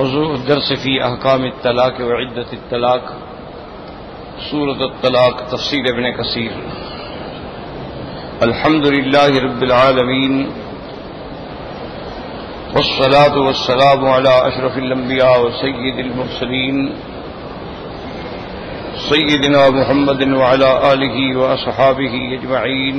दरसफ़ी अहकाम तलाक वद्दत तलाक सूरत तलाक तफसीर इबन कसीर अल्हम्दुलिल्लाह रब्बिल आलमीन वस्सलातु वस्सलामु अला अशरफिल अंबिया व सय्यिदिल मुरसलीन सय्यिदिना मुहम्मदिन व अला आलिहि व असहाबिहि अजमईन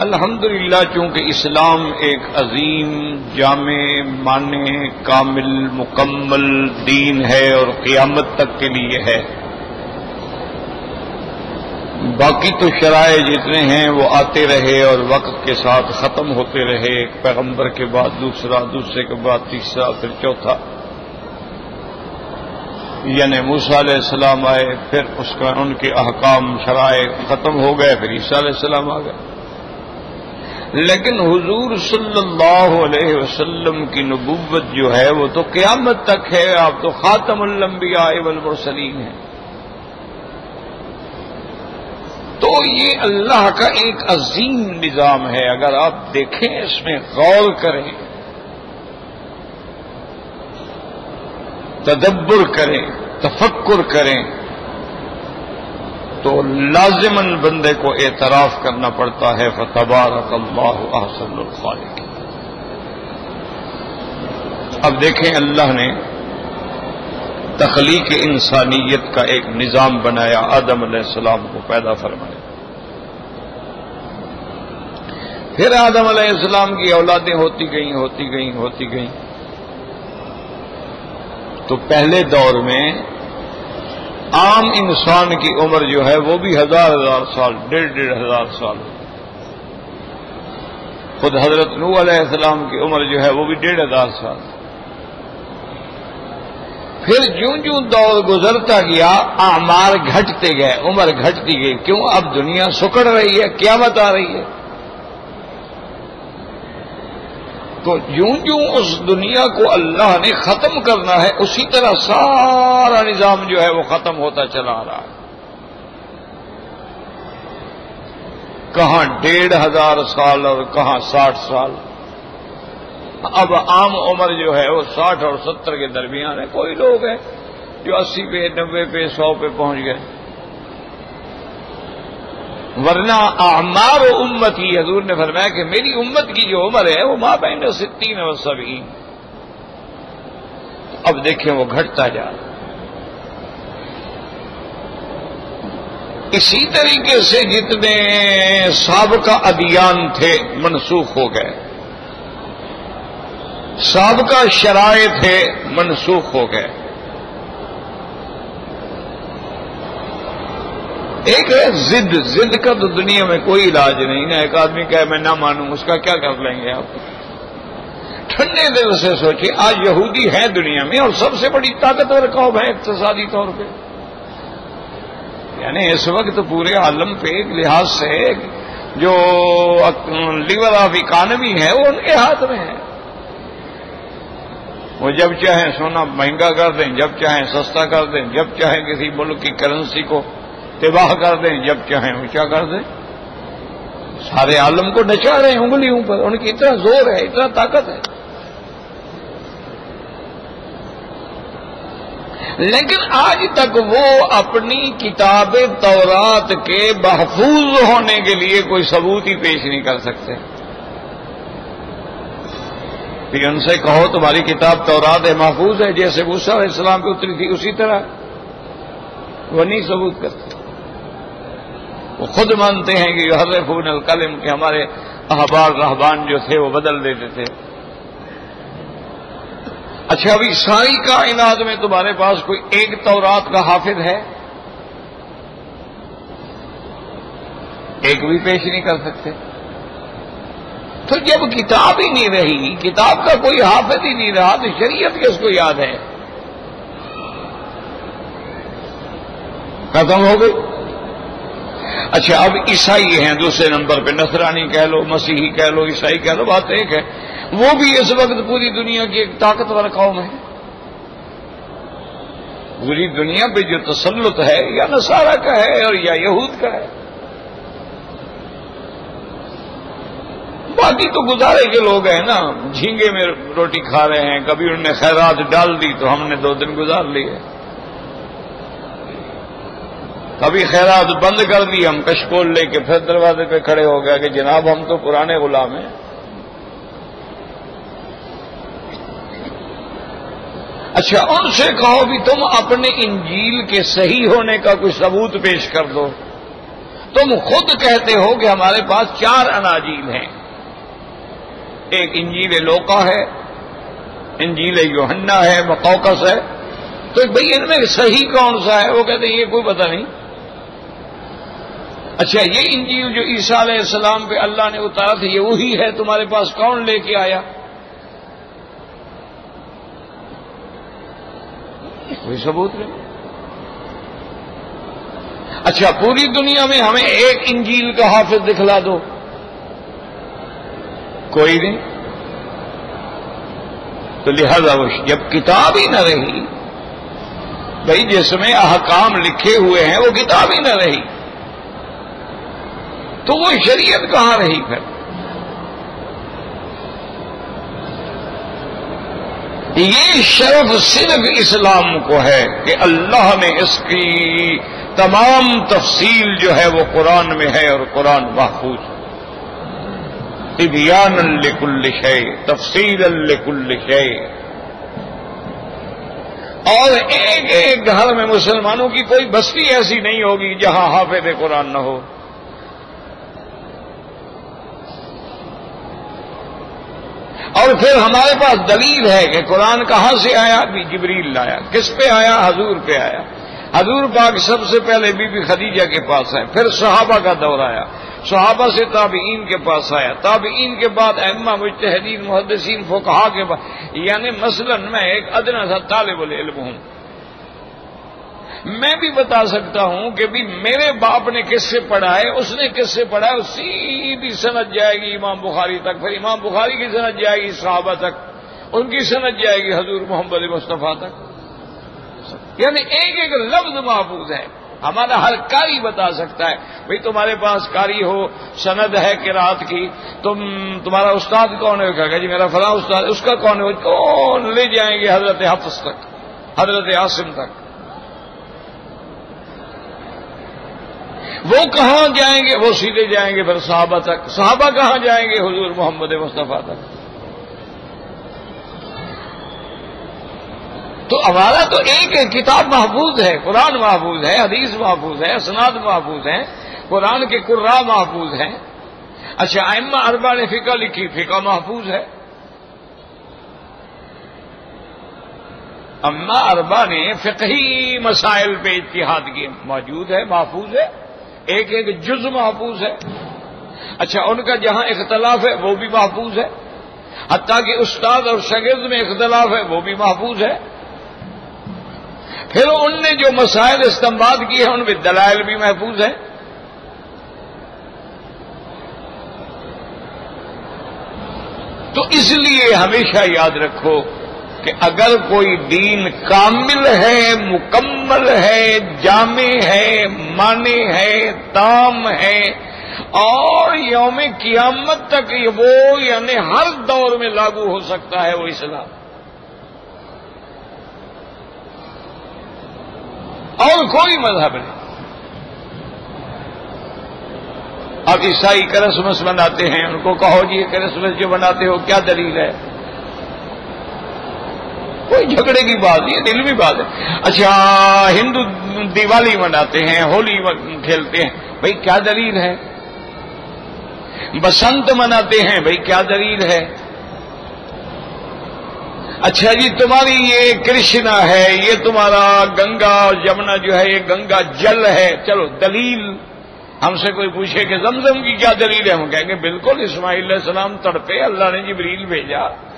अल्हम्दुलिल्लाह, चूँकि इस्लाम एक अजीम जाम माने कामिल मुकम्मल दीन है और क्यामत तक के लिए है। बाकी तो शराय जितने हैं, वो आते रहे और वक्त के साथ ख़त्म होते रहे। एक पैगंबर के बाद, दूसरा, दूसरे के बाद, तीसरा, फिर चौथा। यानी मूसा सलाम आए, फिर उसका, उनके अहकाम, शराय ख़त्म हो गए, फिर ईसा सलाम आ गए। लेकिन हुजूर सल्लल्लाहु अलैहि वसल्लम की नबूवत जो है, वो तो क्यामत तक है। आप तो ख़ातमलम्बिया वलमरसलीम है। तो ये अल्लाह का एक अजीम निज़ाम है। अगर आप देखें, इसमें गौर करें, तदब्बर करें तफक्र करें तो लाजमन बंदे को एतराफ करना पड़ता है फतबारक अल्लाह अब देखें, अल्लाह ने तखलीक इंसानियत का एक निज़ाम बनाया, आदम सलाम को पैदा फरमाया। फिर आदम सलाम की औलादें होती गई होती गई होती गई। तो पहले दौर में आम इंसान की उम्र जो है, वो भी हज़ार हज़ार साल, डेढ़ डेढ़ हज़ार साल। खुद हज़रत नू अलैहिस्सलाम की उम्र जो है, वो भी डेढ़ हज़ार साल। फिर जूं जूं दौर गुजरता गया, आमार घटते गए। उम्र घटती गई। क्यों? अब दुनिया सुकड़ रही है क्या बता रही है। तो यूँ यूँ उस दुनिया को अल्लाह ने खत्म करना है, उसी तरह सारा निज़ाम जो है वो खत्म होता चला रहा है। कहाँ डेढ़ हज़ार साल और कहाँ साठ साल। अब आम उम्र जो है वो साठ और सत्तर के दरमियान है, कोई लोग हैं जो अस्सी पे, नब्बे पे, सौ पे पहुँच गए। वरना आमार ही हजूर ने फरमाया कि मेरी उम्मत की जो उम्र है, वो माँ बहन सिद्दीन वो सभी। अब देखें, वो घटता जा इसी तरीके से जितने सबका अभियान थे, मनसूख हो गए। सबका शराय थे, मनसूख हो गए। एक है जिद जिद का तो दुनिया में कोई इलाज नहीं ना एक आदमी कहे, मैं ना मानूं, उसका क्या कर लेंगे आप? ठंडे दिल से सोचिए, आज यहूदी है दुनिया में और सबसे बड़ी ताकतवर कौम है इकतसादी तौर पर यानी इस वक्त पूरे आलम पे एक लिहाज से जो लीवर ऑफ़ इकानमी है, वो उनके हाथ में है। वो जब चाहे सोना महँगा कर दें, जब चाहे सस्ता कर दें, जब चाहे किसी मुल्क की करेंसी को तिबाह कर दें जब चाहे ऊँचा कर दें। सारे आलम को नचा रहे हैं उंगलियों पर। उनकी इतना ज़ोर है, इतना ताकत है। लेकिन आज तक वो अपनी किताब तौरात के महफूज होने के लिए कोई सबूत ही पेश नहीं कर सकते। फिर उनसे कहो, तुम्हारी किताब तौरात है, महफूज है, जैसे मूसा इस्लाम पे उतरी थी, उसी तरह। वो नहीं सबूत करते। वो खुद मानते हैं कि हजरफून अलकलम के हमारे अहबार, रहबान जो थे, वो बदल देते थे। अच्छा अभी सारी कायनात में तुम्हारे पास कोई एक तौरात का हाफिज है? एक भी पेश नहीं कर सकते। तो जब किताब ही नहीं रही, किताब का कोई हाफिज ही नहीं रहा तो शरीयत किसको याद है? खत्म हो गई। अच्छा अब ईसाई हैं, दूसरे नंबर पे, नसरानी कह लो, मसीही कह लो, ईसाई कह लो, बात एक है। वो भी इस वक्त पूरी दुनिया की एक ताकतवर कौम है। पूरी दुनिया पे जो तसलुत है, या नसारा का है, और या यहूद का है। बाकी तो गुजारे के लोग हैं ना, झींगे में रोटी खा रहे हैं, कभी उन्होंने खैरात डाल दी तो हमने दो दिन गुजार लिए। कभी खैरात बंद कर दी, हम कशकोल लेके फिर दरवाजे पे खड़े हो गया कि जनाब हम तो पुराने गुलाम हैं। अच्छा उनसे कहो भी तुम अपने इंजील के सही होने का कोई सबूत पेश कर दो। तुम खुद कहते हो कि हमारे पास चार अनाजील हैं। एक इंजील लोका है, इंजील योहन्ना है, मकौकस है। तो भाई इनमें सही कौन सा है? वो कहते हैं, ये कोई पता नहीं। अच्छा ये इंजील जो ईसा सलाम पे अल्लाह ने उतारा था, ये वही है, तुम्हारे पास कौन लेके आया? कोई सबूत नहीं अच्छा पूरी दुनिया में हमें एक इंजील का हाफिज दिखला दो। कोई नहीं। तो लिहाजा वो जब किताब ही न रही, भाई, जिसमें अहकाम लिखे हुए हैं, वो किताब ही न रही। तो वो शरीयत कहाँ रही फिर? ये शर्फ सिर्फ़ इस्लाम को है कि अल्लाह ने इसकी तमाम तफसील जो है वो कुरान में है और कुरान महफूज तिबियान कुल्ल शय तफसील कुल्ल शय। और एक एक घर में मुसलमानों की कोई बस्ती ऐसी नहीं होगी जहाँ हाफिज कुरान न हो। और फिर हमारे पास दलील है कि कुरान कहाँ से आया? भी जबरील लाया। किस पे आया? हजूर पे आया। हजूर पाक सबसे पहले बीबी खदीजा के पास आए। फिर सहाबा का दौर आया। सहाबा से ताबीन के पास आया। ताबीन के बाद अम्मा मुजतहदीन मुहदसिन फोकहा के बाद यानी मसलन मैं एक अदना सा तालब इल्म हूँ। मैं भी बता सकता हूँ कि भी मेरे बाप ने किससे पढ़ा है, उसने किससे पढ़ा है सीधी सनत जाएगी इमाम बुखारी तक, फिर इमाम बुखारी की सनत जाएगी साहबा तक, उनकी सनत जाएगी हजूर मोहम्मद मुस्तफ़ा तक। यानी एक एक लफ्ज महफूज है। हमारा हर कारी बता सकता है, भाई तुम्हारे पास कारी हो सनद है किरात की, तुम, तुम्हारा उस्ताद कौन है? कहेगा, जी मेरा फला उस्ताद, उसका कौन है? कौन ले जाएँगे हज़रत हफ्स तक, हज़रत आसिम तक। वो कहाँ जाएँगे? वो सीधे जाएँगे फिर साहबा तक। साहबा कहाँ जाएँगे? हुजूर मोहम्मद मुस्तफ़ा तक। तो हमारा तो एक है, किताब महफूज है, कुरान महफूज है, हदीस महफूज है सनाद महफूज है, कुरान के कुर्रा महफूज है। अच्छा अम्मा अरबा ने फिका लिखी, फिका महफूज है। अम्मा अरबा ने फिकही मसाइल पे इतिहाद किए। मौजूद है, महफूज है। एक एक जुज महफूज है। अच्छा उनका जहाँ इख्तलाफ है, वो भी महफूज है। हती कि उस्ताद और शगिर्द में इख्तलाफ है, वो भी महफूज है। फिर उनने जो मसाइल इस्तेमाल किए हैं, उनमें दलाइल भी महफूज है। तो इसलिए हमेशा याद रखो कि अगर कोई दीन कामिल है, मुकम्मल है, जामे है, माने है, ताम है, और यौम कियामत तक वो यानी हर दौर में लागू हो सकता है वो इस्लाम। और कोई मज़हब नहीं। अब ईसाई करसमस बनाते हैं, उनको कहो जी ये करसमस जो बनाते हो, क्या दलील है? कोई झगड़े की बात नहीं है, दिल भी बात है। अच्छा हिंदू दिवाली मनाते हैं, होली खेलते हैं। भाई, क्या दलील है? बसंत मनाते हैं, भाई, क्या दलील है? अच्छा जी, तुम्हारी ये कृष्णा है, ये तुम्हारा गंगा और यमुना जो है, ये गंगा जल है। चलो, दलील। हमसे कोई पूछे कि जमजम की क्या दलील है? हम कहेंगे, बिल्कुल, इस्माइल सलाम तड़पे, अल्लाह ने जिबरील भेजा।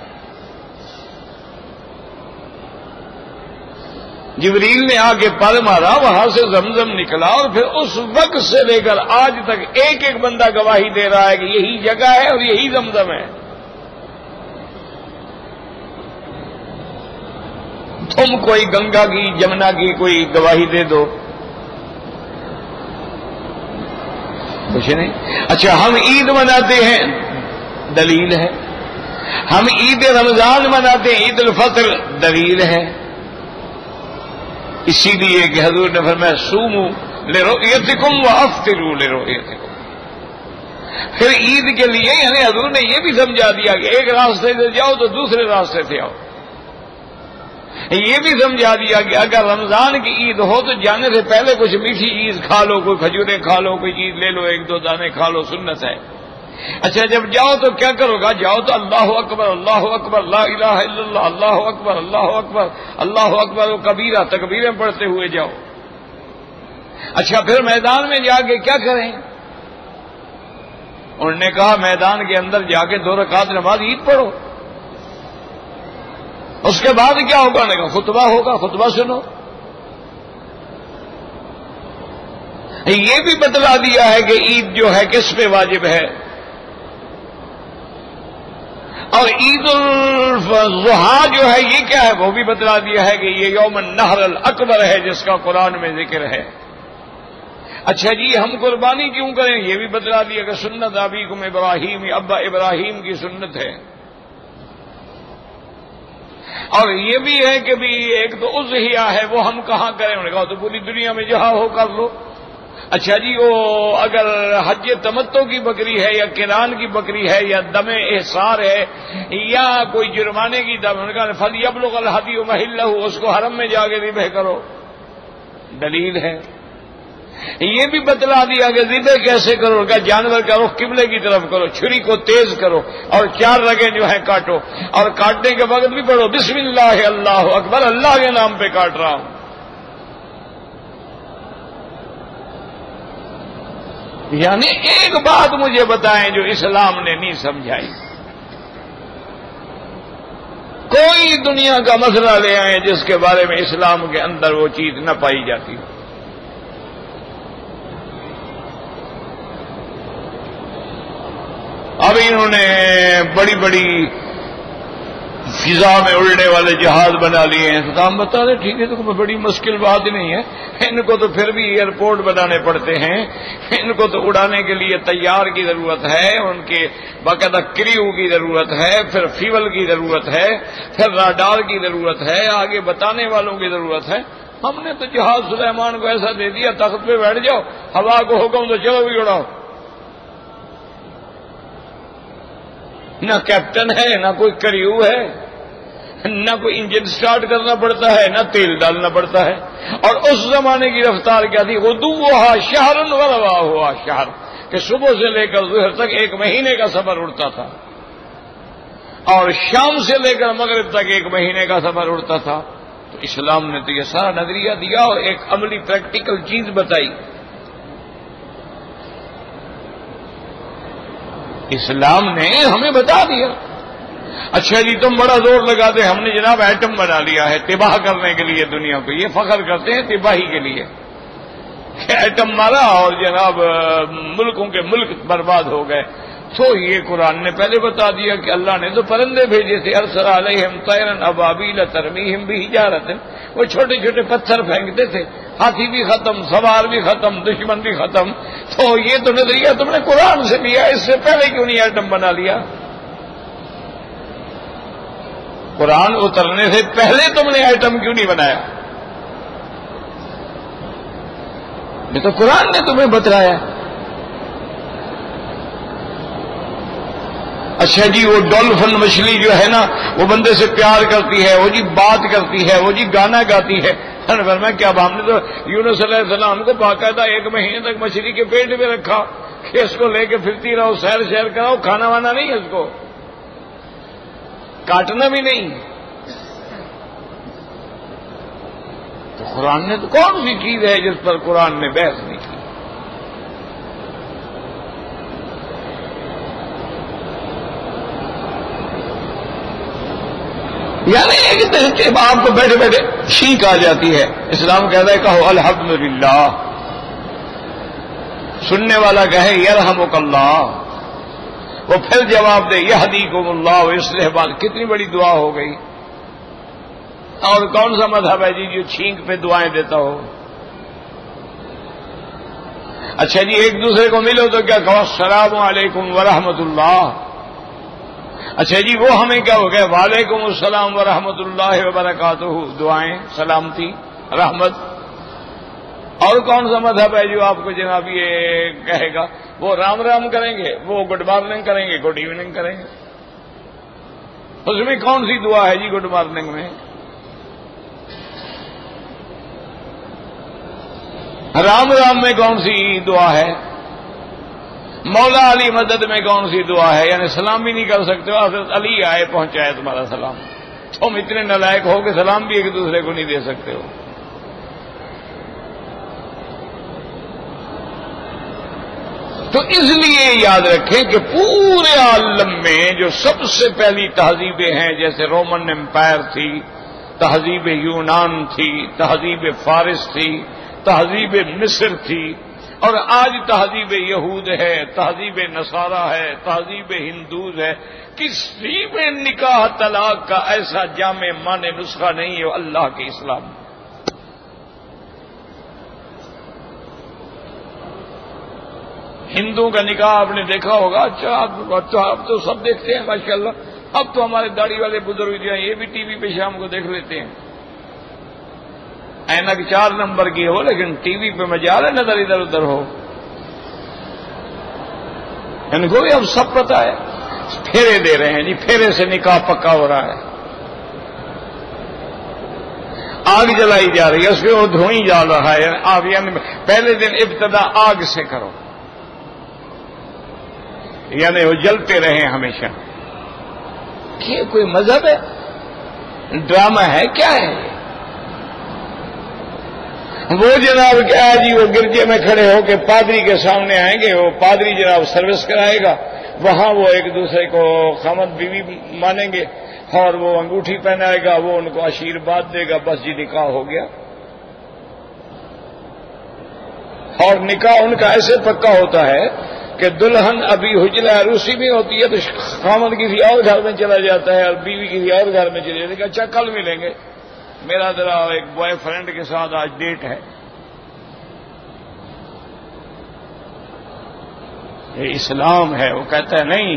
जिबरील ने आके पर मारा, वहाँ से जमजम निकला और फिर उस वक्त से लेकर आज तक एक एक बंदा गवाही दे रहा है कि यही जगह है और यही जमजम है। तुम कोई गंगा की जमुना की कोई गवाही दे दो। कुछ नहीं। अच्छा हम ईद मनाते हैं, दलील है। हम ईद रमज़ान मनाते हैं, ईद उल फतर, दलील है। इसीलिए कि हजूर ने फरमाया, सूमू ले रो यतिकुम व अफ्तिरू ले रो यतिकुम फिर ईद के लिए यानी हजूर ने यह भी समझा दिया कि एक रास्ते से जाओ तो दूसरे रास्ते से आओ। ये भी समझा दिया कि अगर रमज़ान की ईद हो तो जाने से पहले कुछ मीठी चीज़ खा लो, कोई खजूरें खा लो, कोई चीज़ ले लो, एक दो दाने खा लो, सुन्नत है। अच्छा जब जाओ तो क्या करोगा? जाओ तो अल्लाह अकबर अल्लाह अकबर अल्लाह अल्लाह अकबर अल्लाह अकबर अल्लाह अकबर, वो कबीरा, तकबीरें पढ़ते हुए जाओ। अच्छा फिर मैदान में जाके क्या करें? उन्होंने कहा, मैदान के अंदर जाके दो रकात नमाज़ ईद पढ़ो। उसके बाद क्या होगा? उन्होंने कहा, खुतबा होगा, खुतबा सुनो। ये भी बतला दिया है कि ईद जो है, किस पे वाजिब है? और ईद जुहा जो है, ये क्या है? वो भी बतला दिया है कि ये यौम नहर अल अकबर है, जिसका कुरान में ज़िक्र है। अच्छा जी, हम कुर्बानी क्यों करें? ये भी बतला दिया कि सुन्नत अबीकुम इब्राहिम, अब्बा इब्राहिम की सुन्नत है। और ये भी है कि भी एक तो उजहिया है, वो हम कहाँ करें? उन्होंने कहा तो पूरी दुनिया में जहाँ हो कर लो। अच्छा जी, वो अगर हज तमत्तो की बकरी है या किरान की बकरी है या दमे एहसार है या कोई जुर्माने की दम, उन्होंने कहा, फल यबल हदी महिल्ला उसको हरम में जाके रिबह करो। दलील है। ये भी बतला दिया कि जिबे कैसे करो क्या जानवर का रुख किबले की तरफ़ करो, छुरी को तेज करो और चार रगे जो है काटो और काटने के वक्त भी पढ़ो, बिस्मिल्लाह अल्लाह अकबर, अल्लाह के नाम पे काट रहा हूँ। यानी एक बात मुझे बताएँ जो इस्लाम ने नहीं समझाई। कोई दुनिया का मसला ले आए जिसके बारे में इस्लाम के अंदर वो चीज़ न पाई जाती। अब इन्होंने बड़ी बड़ी फिजा में उड़ने वाले जहाज़ बना लिए हैं। तो हम बता रहे ठीक है तो कोई बड़ी मुश्किल बात नहीं है। इनको तो फिर भी एयरपोर्ट बनाने पड़ते हैं। इनको तो उड़ाने के लिए तैयार की ज़रूरत है, उनके बाकायदा क्रियू की ज़रूरत है, फिर फ्यूल की ज़रूरत है, फिर राडार की ज़रूरत है, आगे बताने वालों की ज़रूरत है। हमने तो जहाज़ सुलेमान को ऐसा दे दिया, तख्त पे बैठ जाओ, हवा को हुक्म तो चलो भी उड़ाओ। न कैप्टन है, ना कोई करियू है, न कोई इंजन स्टार्ट करना पड़ता है, न तेल डालना पड़ता है। और उस जमाने की रफ्तार क्या थी? उदू वहा शहरन वरवा हुआ शहर, कि सुबह से लेकर जुहर तक एक महीने का सफ़र उड़ता था। और शाम से लेकर मगरब तक एक महीने का सफ़र उड़ता था। तो इस्लाम ने तो यह सारा नज़रिया दिया और एक अमली प्रैक्टिकल चीज़ बताई। इस्लाम ने हमें बता दिया। अच्छा जी, तुम बड़ा ज़ोर लगाते हमने जनाब एटम बना लिया है, तिबाह करने के लिए दुनिया को। ये फख्र करते हैं तिबाही के लिए। एटम मारा और जनाब मुल्कों के मुल्क बर्बाद हो गए। तो ये कुरान ने पहले बता दिया कि अल्लाह ने तो परिंदे भेजे थे अरसर अलहम तैरन अबाबील तरमीम भी हिजारत वो छोटे छोटे पत्थर फेंकते थे, हाथी भी खत्म, सवार भी खत्म, दुश्मन भी खत्म। तो ये तो नज़रिया तुमने कुरान से लिया, इससे पहले क्यों नहीं आइटम बना लिया? कुरान उतरने से पहले तुमने आइटम क्यों नहीं बनाया? ये तो कुरान ने तुम्हें बतलाया। अच्छा जी, वो डॉल्फिन मछली जो है ना, वो बंदे से प्यार करती है, वो जी बात करती है, वो जी गाना गाती है। मैं क्या हमने तो यूनुस सलाम को बाकायदा एक महीने तक मछली के पेट में रखा, कि इसको लेके फिरती रहो सैर सैर कराओ खाना वाना नहीं है उसको काटना भी नहीं। तो कुरान ने तो कौन सी चीज़ है जिस पर कुरान ने बहस नहीं की? यानी एक तरीके आपको बैठे बैठे शीख आ जाती है। इस्लाम कहता है, कहो, अल्हम्दुलिल्लाह। सुनने वाला कहे यरहमुकल्ला वो फिर जवाब दे यह इसलिए बात, कितनी बड़ी दुआ हो गई। और कौन सा मज़हब है जी, जो छींक पे दुआएँ देता हो? अच्छा जी, एक दूसरे को मिलो तो क्या कहो सलाम वालेकुम वरहमतुल्लाह। अच्छा जी, वो हमें क्या हो गया? वालेकुम असलम व रहमतुल्लाह दुआएँ, सलामती, रहमत। और कौन सा मज़हब है जो आपको जनाब ये कहेगा? वो राम राम करेंगे, वो गुड मॉर्निंग करेंगे, गुड इवनिंग करेंगे। उसमें कौन सी दुआ है जी गुड मॉर्निंग में? राम राम में कौन सी दुआ है? मौला अली मदद में कौन सी दुआ है? यानी सलाम भी नहीं कर सकते हो, हज़रत अली आए पहुँचाए तुम्हारा सलाम। तुम इतने नलायक हो कि सलाम भी एक दूसरे को नहीं दे सकते हो। तो इसलिए याद रखें कि पूरे आलम में जो सबसे पहली तहजीबें हैं, जैसे रोमन एम्पायर थी, तहजीब यूनान थी, तहजीब फारिस थी, तहजीब मिस्र थी और आज तहजीब यहूद है, तहजीब नसारा है, तहजीब हिंदूज है, किसी में निकाह तलाक का ऐसा जाम माने नुस्खा नहीं है अल्लाह के इस्लाम हिंदुओं का निकाह आपने देखा होगा अच्छा आप तो आप तो सब देखते हैं, माशाल्लाह। अब तो हमारे दाढ़ी वाले बुज़ुर्ग जो हैं, ये भी टीवी पे शाम को देख लेते हैं। ऐनक चार नंबर की हो, लेकिन टीवी पे मैं जा रहा नज़र इधर उधर हो। इनको भी अब सब पता है। फेरे दे रहे हैं जी, फेरे से निकाह पक्का हो रहा है। आग जलाई जा रही है उसके वो धुई जा रहा है। आग यानी पहले दिन इब्तदा आग से करो। यानी वो जलते रहे हमेशा। ये कोई मज़हब है? ड्रामा है? क्या है? वो जनाब क्या जी, वो गिरजे में खड़े होकर पादरी के सामने आएँगे, वो पादरी जनाब सर्विस कराएगा। वहाँ वो एक दूसरे को खामद बीवी मानेंगे और वो अंगूठी पहनाएगा, वो उनको आशीर्वाद देगा, बस जी निकाह हो गया। और निकाह उनका ऐसे पक्का होता है कि दुल्हन अभी हुजला रूसी में होती है तो खामद किसी और घर में चला जाता है और बीवी किसी और घर में चली जाती अच्छा कल मिलेंगे। मेरा जरा एक बॉयफ्रेंड के साथ आज डेट है। ये इस्लाम है, वो कहता है, नहीं,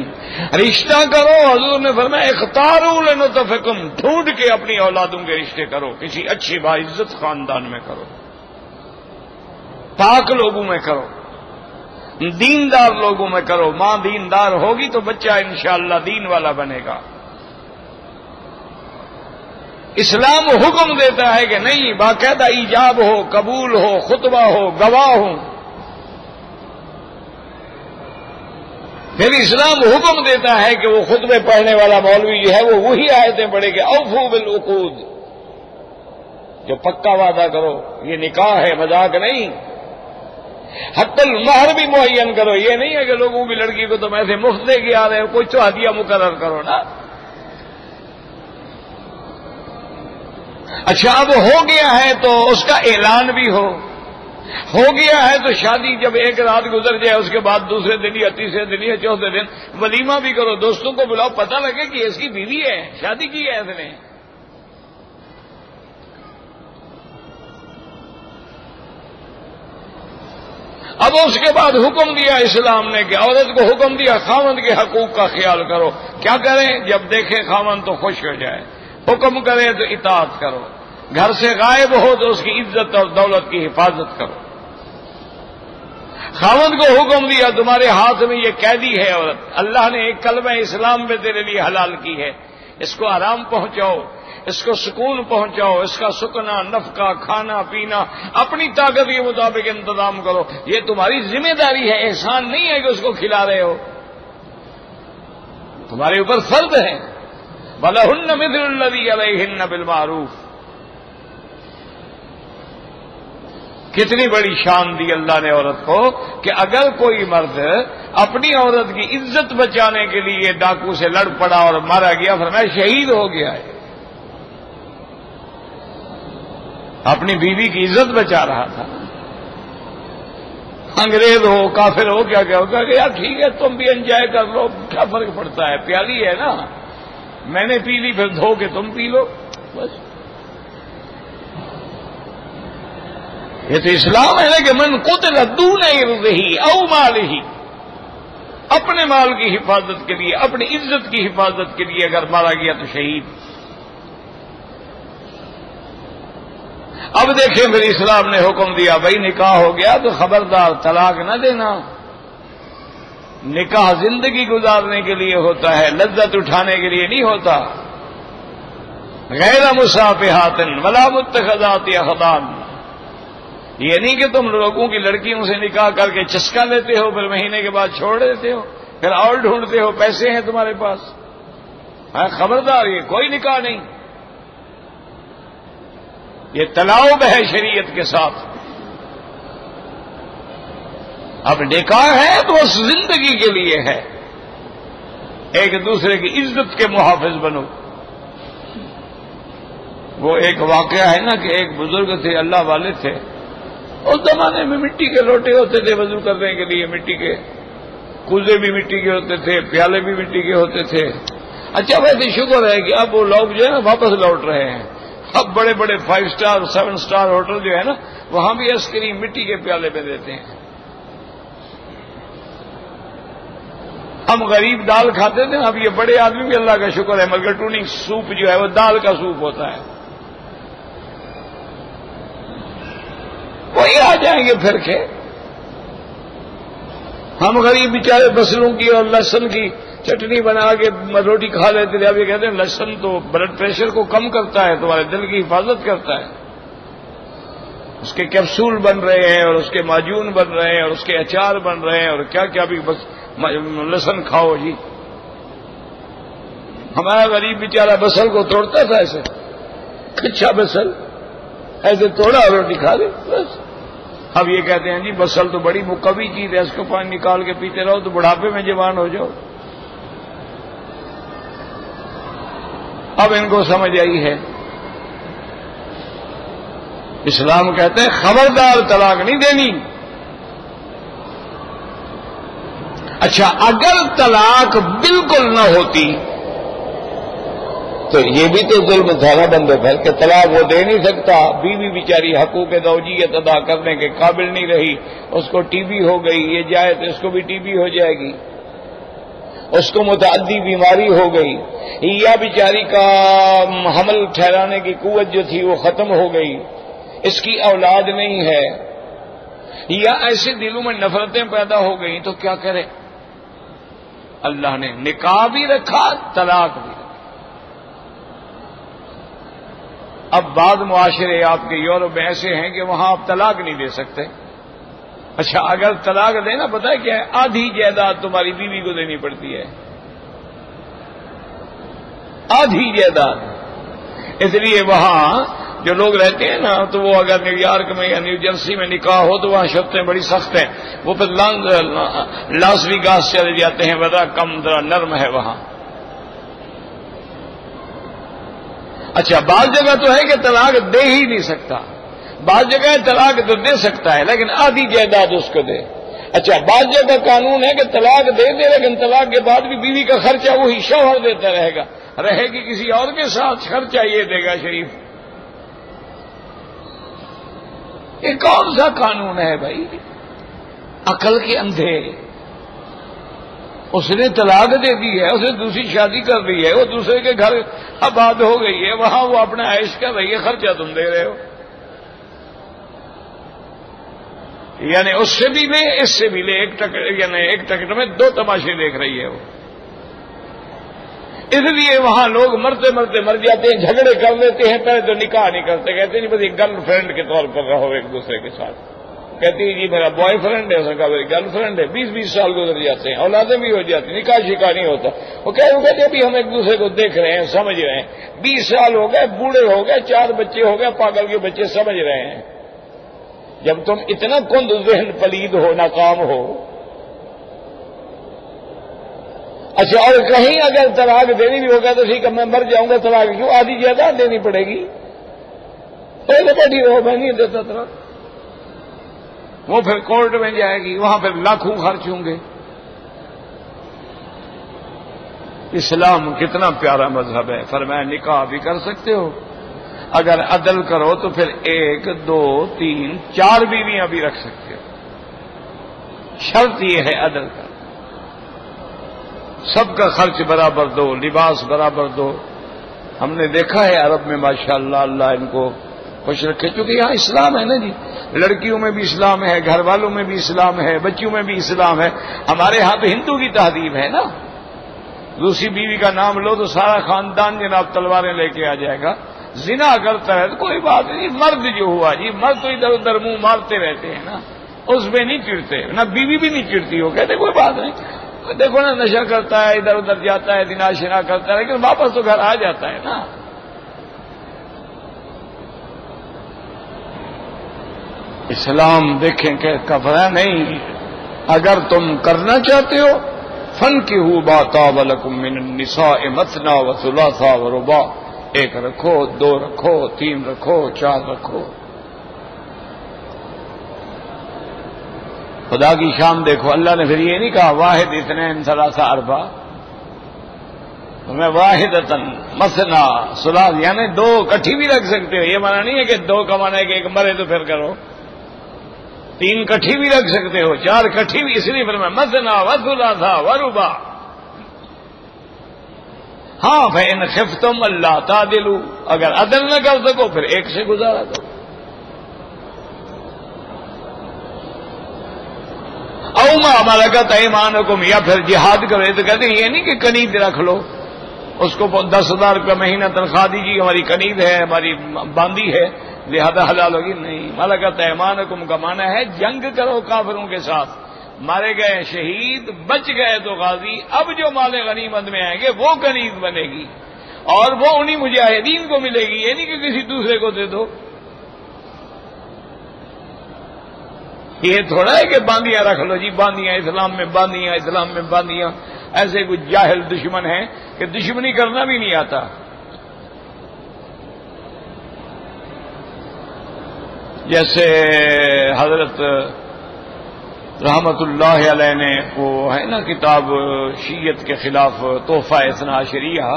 रिश्ता करो, हजूर ने फरमाया, इख्तारू लेनो तो फिकुम ढूंढ के अपनी औलादों के रिश्ते करो, किसी अच्छी बाइज्जत खानदान में करो, पाक लोगों में करो, दीनदार लोगों में करो, माँ दीनदार होगी तो बच्चा इंशाला दीन वाला बनेगा। इस्लाम हुक्म देता है कि नहीं, बाकायदा ईजाब हो, कबूल हो, खुतबा हो, गवाह हो। फिर इस्लाम हुक्म देता है कि वो खुतबे पढ़ने वाला मौलवी जो है वो वही आयतें पढ़ेगा औफू बिलूद जो पक्का वादा करो, ये निकाह है, मज़ाक नहीं। हक्कल महर भी मुहैयन करो, ये नहीं है कि लोगों की लड़की को तुम ऐसे मुफ़्त दे के आ रहे हो, कोई तो हदिया मुकर करो ना। अच्छा अब हो गया है तो उसका ऐलान भी हो। हो गया है तो शादी जब एक रात गुजर जाए, उसके बाद दूसरे दिन या तीसरे दिन या चौथे दिन वलीमा भी करो, दोस्तों को बुलाओ, पता लगे कि इसकी बीवी है, शादी की है इसने। अब उसके बाद हुक्म दिया इस्लाम ने कि औरत को हुक्म दिया, खामंद के हकूक का ख्याल करो। क्या करें? जब देखे खामन तो खुश हो जाए। हुक्म करे तो इतात करो। घर से गायब हो तो उसकी इज़्ज़त और दौलत की हिफाजत करो। खामद को हुक्म दिया, तुम्हारे हाथ में ये कैदी है औरत। अल्लाह ने एक कलम इस्लाम में तेरे लिए हलाल की है। इसको आराम पहुंचाओ, इसको सुकून पहुंचाओ, इसका सुकना, नफका, खाना, पीना, अपनी ताकत के मुताबिक इंतज़ाम करो। ये तुम्हारी ज़िम्मेदारी है, एहसान नहीं है कि उसको खिला रहे हो। तुम्हारे ऊपर फर्द है। बलहुन्न मिथिल्लदी अलहिन्न बिलमारूफ। कितनी बड़ी शान दी अल्लाह ने औरत को कि अगर कोई मर्द अपनी औरत की इज़्ज़त बचाने के लिए डाकू से लड़ पड़ा और मारा गया, फिर मैं शहीद हो गया है। अपनी बीवी की इज़्ज़त बचा रहा था। अंग्रेज़ हो, काफिर हो, क्या क्या होगा कि यार ठीक है, तुम भी एंजॉय कर लो, क्या फ़र्क पड़ता है? प्याली है ना? मैंने पी ली, फिर धो के तुम पी लो। बस। ये तो इस्लाम है ना कि मन कुतल दून रही औ माल ही। अपने माल की हिफाजत के लिए, अपनी इज़्ज़त की हिफाजत के लिए अगर मारा गया तो शहीद। अब देखें फिर इस्लाम ने हुक्म दिया, भाई निकाह हो गया तो खबरदार तलाक न देना। निकाह ज़िंदगी गुजारने के लिए होता है, लज्जत उठाने के लिए नहीं होता। गैर मुसाफिहातन, वला मुतखजात अखदान। ये नहीं कि तुम लोगों की लड़कियों से निकाह करके चस्का लेते हो, फिर महीने के बाद छोड़ देते हो, फिर और ढूंढते हो, पैसे हैं तुम्हारे पास। हाँ खबरदार ये, कोई निकाह नहीं। ये तलाब है शरीयत के साथ। अब निकाह है तो उस ज़िंदगी के लिए है। एक दूसरे की इज़्ज़त के मुहाफिज बनो। वो एक वाकया है ना कि एक बुज़ुर्ग थे, अल्लाह वाले थे। उस जमाने में मिट्टी के लोटे होते थे वज़ू करने के लिए, मिट्टी के कूजे भी मिट्टी के होते थे, प्याले भी मिट्टी के होते थे। अच्छा वैसे शुक्र है कि अब वो लोग जो है ना वापस लौट रहे हैं। अब बड़े बड़े five star seven star hotel जो है ना, वहाँ भी आइसक्रीम मिट्टी के प्याले में देते हैं। हम गरीब दाल खाते थे, अब ये बड़े आदमी भी अल्लाह का शुक्र है मलगटूनी सूप जो है वो दाल का सूप होता है। वही आ जाएँगे फिर के। हम गरीब बेचारे बसरों की और लहसन की चटनी बना के रोटी खा लेते थे, अब ये कहते हैं, लहसन तो ब्लड प्रेशर को कम करता है, तुम्हारे दिल की हिफाजत करता है। उसके कैप्सूल बन रहे हैं, और उसके माजून बन रहे हैं, और उसके अचार बन रहे हैं, और क्या क्या भी, बस लहसन खाओ जी। हमारा गरीब बेचारा बसल को तोड़ता था ऐसे। कच्चा बसल। ऐसे तोड़ा और रोटी खा ली बस। अब ये कहते हैं जी, बसल तो बड़ी मुकवी चीज़ है, इसको पानी निकाल के पीते रहो तो बुढ़ापे में जवान हो जाओ। अब इनको समझ आई है। इस्लाम कहते हैं, खबरदार तलाक नहीं देनी। अच्छा अगर तलाक बिल्कुल न होती तो ये भी तो जुल्म था ना बंदे पर कि तलाक वो दे नहीं सकता। बीवी बेचारी हकूक दौजियत अदा करने के काबिल नहीं रही। उसको टीबी हो गई, ये जाए तो इसको भी टीबी हो जाएगी। उसको मुतदी बीमारी हो गई। या बेचारी का हमल ठहराने की कुवत जो थी, वो खत्म हो गई। इसकी औलाद नहीं है। या ऐसे दिलों में नफरतें पैदा हो गई तो क्या करे? अल्लाह ने निकाह भी रखा, तलाक भी रखा। अब बाद मुआशरे आपके यूरोप में ऐसे हैं कि वहाँ आप तलाक नहीं दे सकते। अच्छा अगर तलाक देना, पता है क्या आधी जायदाद तुम्हारी बीवी को देनी पड़ती है। आधी जायदाद। इसलिए वहाँ जो लोग रहते हैं ना तो वो अगर न्यूयॉर्क में या न्यू जर्सी में निकाह हो तो वहाँ शर्तें बड़ी सख्त हैं। वो फिर लास विगास चले जाते हैं, बड़ा कम जरा नर्म है वहाँ। अच्छा बाद जगह तो है कि तलाक दे ही नहीं सकता। बाद जगह तलाक तो दे सकता है, लेकिन आधी जायदाद उसको दे। अच्छा बाद जगह कानून है कि तलाक दे दे, लेकिन तलाक के बाद भी बीवी का खर्चा वही शोहर देता रहेगा। रहेगी किसी और के साथ, खर्चा ये देगा शरीफ। ये कौन सा कानून है भाई? अकल के अंधे। उसने तलाक दे दी है, उसने दूसरी शादी कर दी है, वो दूसरे के घर आबाद हो गई है, वहाँ वो अपने ऐश कर रही है खर्चा तुम दे रहे हो। यानी उससे भी ले इससे भी ले, एक टक, यानी एक टकट में दो तमाशे देख रही है वो। इसलिए वहाँ लोग मरते मरते मर जाते हैं, झगड़े कर लेते हैं, पहले तो निकाह नहीं करते, कहते नहीं बस एक गर्लफ्रेंड के तौर पर रहो एक दूसरे के साथ। कहती है, जी, मेरा बॉयफ्रेंड है उसका मेरी गर्लफ्रेंड है बीस बीस साल गुजर जाते हैं, औलादे भी हो जाती निकाह शिका नहीं होता। वो कह रहे कहते अभी हम एक दूसरे को देख रहे हैं, समझ रहे हैं। बीस साल हो गए, बूढ़े हो गए, चार बच्चे हो गए, पागल के बच्चे समझ रहे हैं। जब तुम इतना कुंद जहन पलीद हो, नाकाम हो अच्छा और कहीं अगर तलाक देनी भी होगा तो ठीक है, मैं मर जाऊँगा तलाक। क्यों? आधी ज़्यादा देनी पड़ेगी। पहले बैठी रहो मैं नहीं देता तलाक वो फिर कोर्ट में जाएगी, वहाँ फिर लाखों खर्च होंगे। इस्लाम कितना प्यारा मज़हब है। फरमाया, निकाह भी कर सकते हो। अगर अदल करो तो फिर एक, दो, तीन, चार बीवियाँ भी रख सकते हो। शर्त यह है अदल का। सबका खर्च बराबर दो, लिबास बराबर दो। हमने देखा है अरब में, माशाल्लाह, अल्लाह इनको खुश रखे। क्योंकि यहाँ इस्लाम है ना जी। लड़कियों में भी इस्लाम है घर वालों में भी इस्लाम है, बच्चियों में भी इस्लाम है। हमारे यहाँ तो हिंदू की तहदीब है ना। दूसरी बीवी का नाम लो तो सारा खानदान जनाब तलवारें लेके आ जाएगा। जिना करता है तो कोई बात नहीं, मर्द जो हुआ जी, मर्द तो इधर उधर मुँह मारते रहते हैं ना। उसमें नहीं चिड़ते ना बीवी भी नहीं चिड़ती हो कहते कोई बात नहीं। देखो ना, नशा करता है, इधर उधर जाता है दिना शिना करता है, लेकिन वापस तो घर आ जाता है ना। इस्लाम देखें कि कफरा नहीं। अगर तुम करना चाहते हो फन की हु बाता वलकुमिन निसा मतना व सुलासा व एक रखो, दो रखो, तीन रखो, चार रखो। खुदा की शाम देखो, अल्लाह ने फिर ये नहीं कहा, वाहिद इतने सलासा अरबा। तुम्हें वाहिदतन, मसना सुलाद यानी दो कट्ठी भी रख सकते हो। ये माना नहीं है कि दो कमाना है कि एक मरे तो फिर करो। तीन कट्ठी भी रख सकते हो, चार कट्ठी भी, इसलिए फिर मैं मसना वसुला था वरुबा। हाँ भाई इन खिफ तुम अल्लाह तादिलू। अगर अदल न कर सको, फिर एक से गुजारा करो। औमा मलकत ईमानकुम या फिर जिहाद करे। तो कहते हैं, ये नहीं कि कनीद रख लो। उसको दस हज़ार रुपया महीना तनख्वाह दीजिए, हमारी कनीद है, हमारी बांदी है, लिहाजा हलाल होगी। नहीं मलकत ईमानकुम का माना है, जंग करो काफिरों के साथ। मारे गए शहीद, बच गए तो गाजी, अब जो माले गनीमत में आएँगे, वो गनीत बनेगी। और वो उन्हीं मुजाहिदीन को मिलेगी। ये नहीं कि किसी दूसरे को दे दो। ये थोड़ा है कि बांदियाँ रख लो जी, बांदियाँ इस्लाम में, बांदियाँ इस्लाम में, बांदियाँ। ऐसे कुछ जाहिल दुश्मन है कि दुश्मनी करना भी नहीं आता। जैसे हज़रत रहमतुल्लाह ने वो है ना किताब शीयत के खिलाफ तोहफा इतना शरिया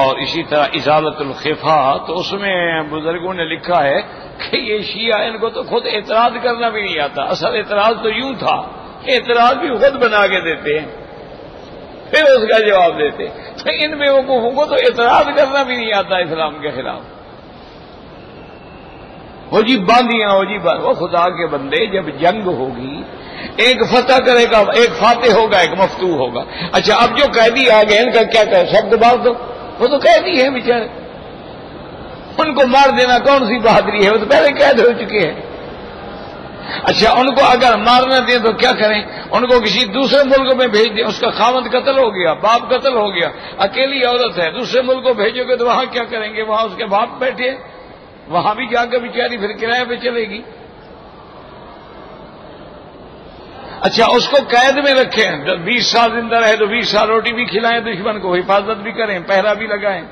और इसी तरह इजालतुल खिफा तो उसमें बुज़ुर्गों ने लिखा है कि ये शिया इनको तो खुद एतराज़ करना भी नहीं आता। असल एतराज़ तो यूँ था एतराज़ भी खुद बना के देते हैं। फिर उसका जवाब देते तो इन बेवकूफों को तो एतराज़ करना भी नहीं आता इस्लाम के खिलाफ। हो जी, बांदियाँ, हो जी बाँध वो खुदा के बंदे जब जंग होगी, एक फतह करेगा, एक फाते होगा, एक मफतू होगा। अच्छा अब जो कैदी आ गए, इनका क्या कहे शब्द बार दो। वो तो कैदी है बेचारे। उनको मार देना कौन सी बहादुरी है? वो तो पहले कैद हो चुके हैं। अच्छा उनको अगर मारना दें तो क्या करें? उनको किसी दूसरे मुल्क में भेज दें, उसका खामद कत्ल हो गया, बाप कत्ल हो गया, अकेली औरत है, दूसरे मुल्क को भेजोगे तो वहाँ क्या करेंगे? वहाँ उसके बाप बैठे वहाँ भी जाकर बेचारी फिर किराए पे चलेगी। अच्छा उसको कैद में रखें। बीस साल ज़िंदा रहे तो बीस साल रोटी भी खिलाएँ, दुश्मन को हिफाजत भी करें, पहरा भी लगाएँ।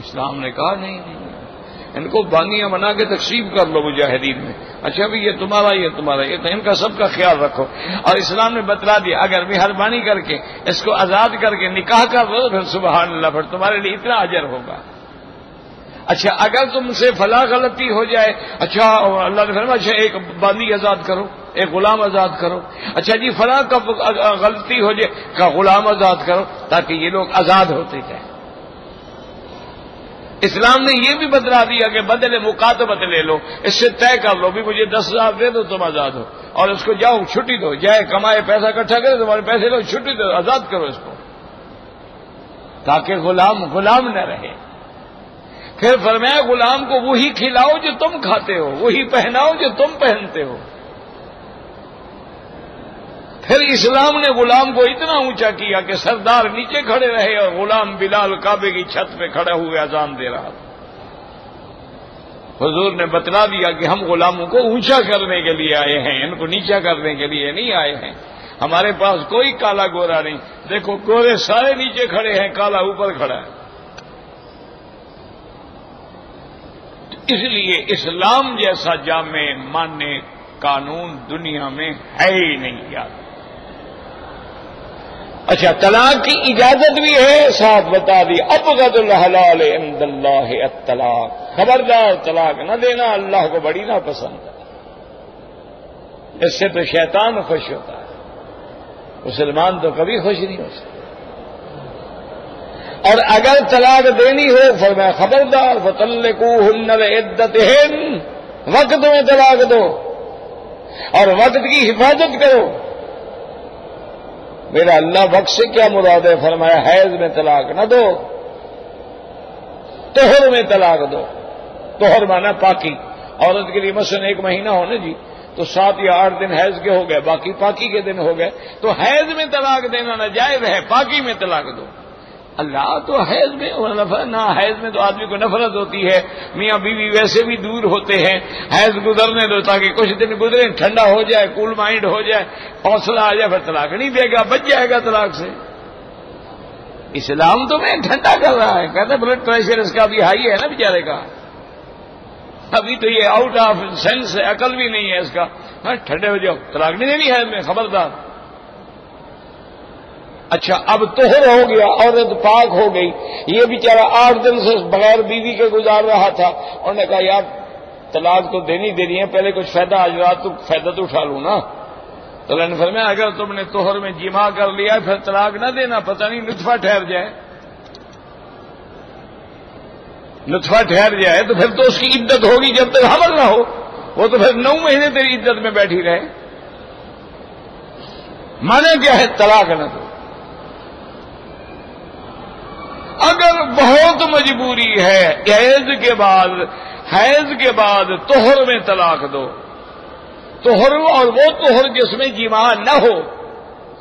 इस्लाम ने कहा, नहीं नहीं इनको बानियाँ बना के तकसीब कर लो मुजाहिदीन में। अच्छा भी ये तुम्हारा ये तुम्हारा, ये तो इनका सबका ख्याल रखो। और इस्लाम ने बतला दिया, अगर मेहरबानी करके, इसको आज़ाद करके निकाह कर दो फिर सुबह अल्लाह फिर तुम्हारे लिए इतना अजर होगा। अच्छा अगर तुमसे फला गलती हो जाए अच्छा अल्लाह ने फरमा अच्छा एक बानी आज़ाद करो, एक गुलाम आज़ाद करो। अच्छा जी फला का गलती हो जाए का गुलाम आज़ाद करो, ताकि ये लोग आज़ाद होते जाए। इस्लाम ने यह भी बदला दिया कि बदले मुकातबत ले लो, इससे तय कर लो, भी मुझे दस हज़ार दे दो, तुम आज़ाद हो। और उसको जाओ, छुट्टी दो, जाए, कमाए, पैसा इकट्ठा करे, तुम्हारे पैसे लो, छुट्टी दो, आज़ाद करो इसको। ताकि गुलाम गुलाम न रहे। फिर फरमाया, गुलाम को वही खिलाओ जो तुम खाते हो, वही पहनाओ जो तुम पहनते हो। फिर इस्लाम ने गुलाम को इतना ऊँचा किया कि सरदार नीचे खड़े रहे और गुलाम बिलाल काबे की छत पे खड़ा हुए अजान दे रहा था। हजूर ने बतला दिया कि हम गुलामों को ऊँचा करने के लिए आए हैं, इनको नीचा करने के लिए नहीं आए हैं। हमारे पास कोई काला गोरा नहीं। देखो, गोरे सारे नीचे खड़े हैं, काला ऊपर खड़ा है। इसलिए इस्लाम जैसा जामे मान्य कानून दुनिया में है ही नहीं याद अच्छा तलाक की इजाज़त भी है, साथ बता दी अब गदुल्लाल तलाक खबरदार तलाक न देना, अल्लाह को बड़ी ना पसंद। इससे तो शैतान खुश होता है। मुसलमान तो कभी खुश नहीं हो सकता। और अगर तलाक देनी हो, फिर मैं खबरदार फतल्लकू हुन्नर इद्दत वक्त में तलाक दो। और वक्त की हिफाजत करो। मेरा अल्लाह वक्त से क्या मुराद है? फरमाया, हैज़ में तलाक ना दो। तोहर में तलाक दो। तोहर माना पाकी। औरत के लिए मसन एक महीना हो ना जी तो सात या आठ दिन हैज़ के हो गए, बाकी पाकी के दिन हो गए। तो हैज़ में तलाक देना ना जायज़ है, पाकी में तलाक दो। अल्लाह तो हैज़ में ना हैज़ में तो आदमी को नफरत होती है। मियाँ बीवी वैसे भी दूर होते हैं। हैज़ गुजरने दो ताकि कुछ दिन गुजरे ठंडा हो जाए कूल माइंड हो जाए हौसला आ जाए फिर तलाक नहीं देगा बच जाएगा तलाक से। इस्लाम तो मैं ठंडा कर रहा है। कहते ब्लड प्रेशर इसका भी हाई है ना बेचारे का। अभी तो ये आउट ऑफ़ सेंस है अकल भी नहीं है इसका। हाँ, ठंडे हो जाओ तलाक नहीं देनी है मैं खबरदार। अच्छा अब तोहर हो गया, औरत पाक हो गई। ये बेचारा आठ दिन से बगैर बीवी के गुजार रहा था। उन्होंने कहा, यार, तलाक तो देनी देनी है, पहले कुछ फ़ायदा, आज रात तो फ़ायदा तो उठा लू ना। तो लैन फरमाया, अगर तुमने तोहर में जिमा कर लिया फिर तलाक ना देना, पता नहीं लुत्फा ठहर जाए। लुत्फा ठहर जाए तो फिर तो उसकी इद्दत होगी, जब तक हमल ना हो। वो तो फिर नौ महीने तेरी इद्दत में बैठी रहे। माने क्या है? तलाक न दो अगर बहुत मजबूरी है, हैज़ के बाद, हैज़ के बाद तोहर में तलाक दो। तोहर और वो तोहर जिसमें जिमा न हो,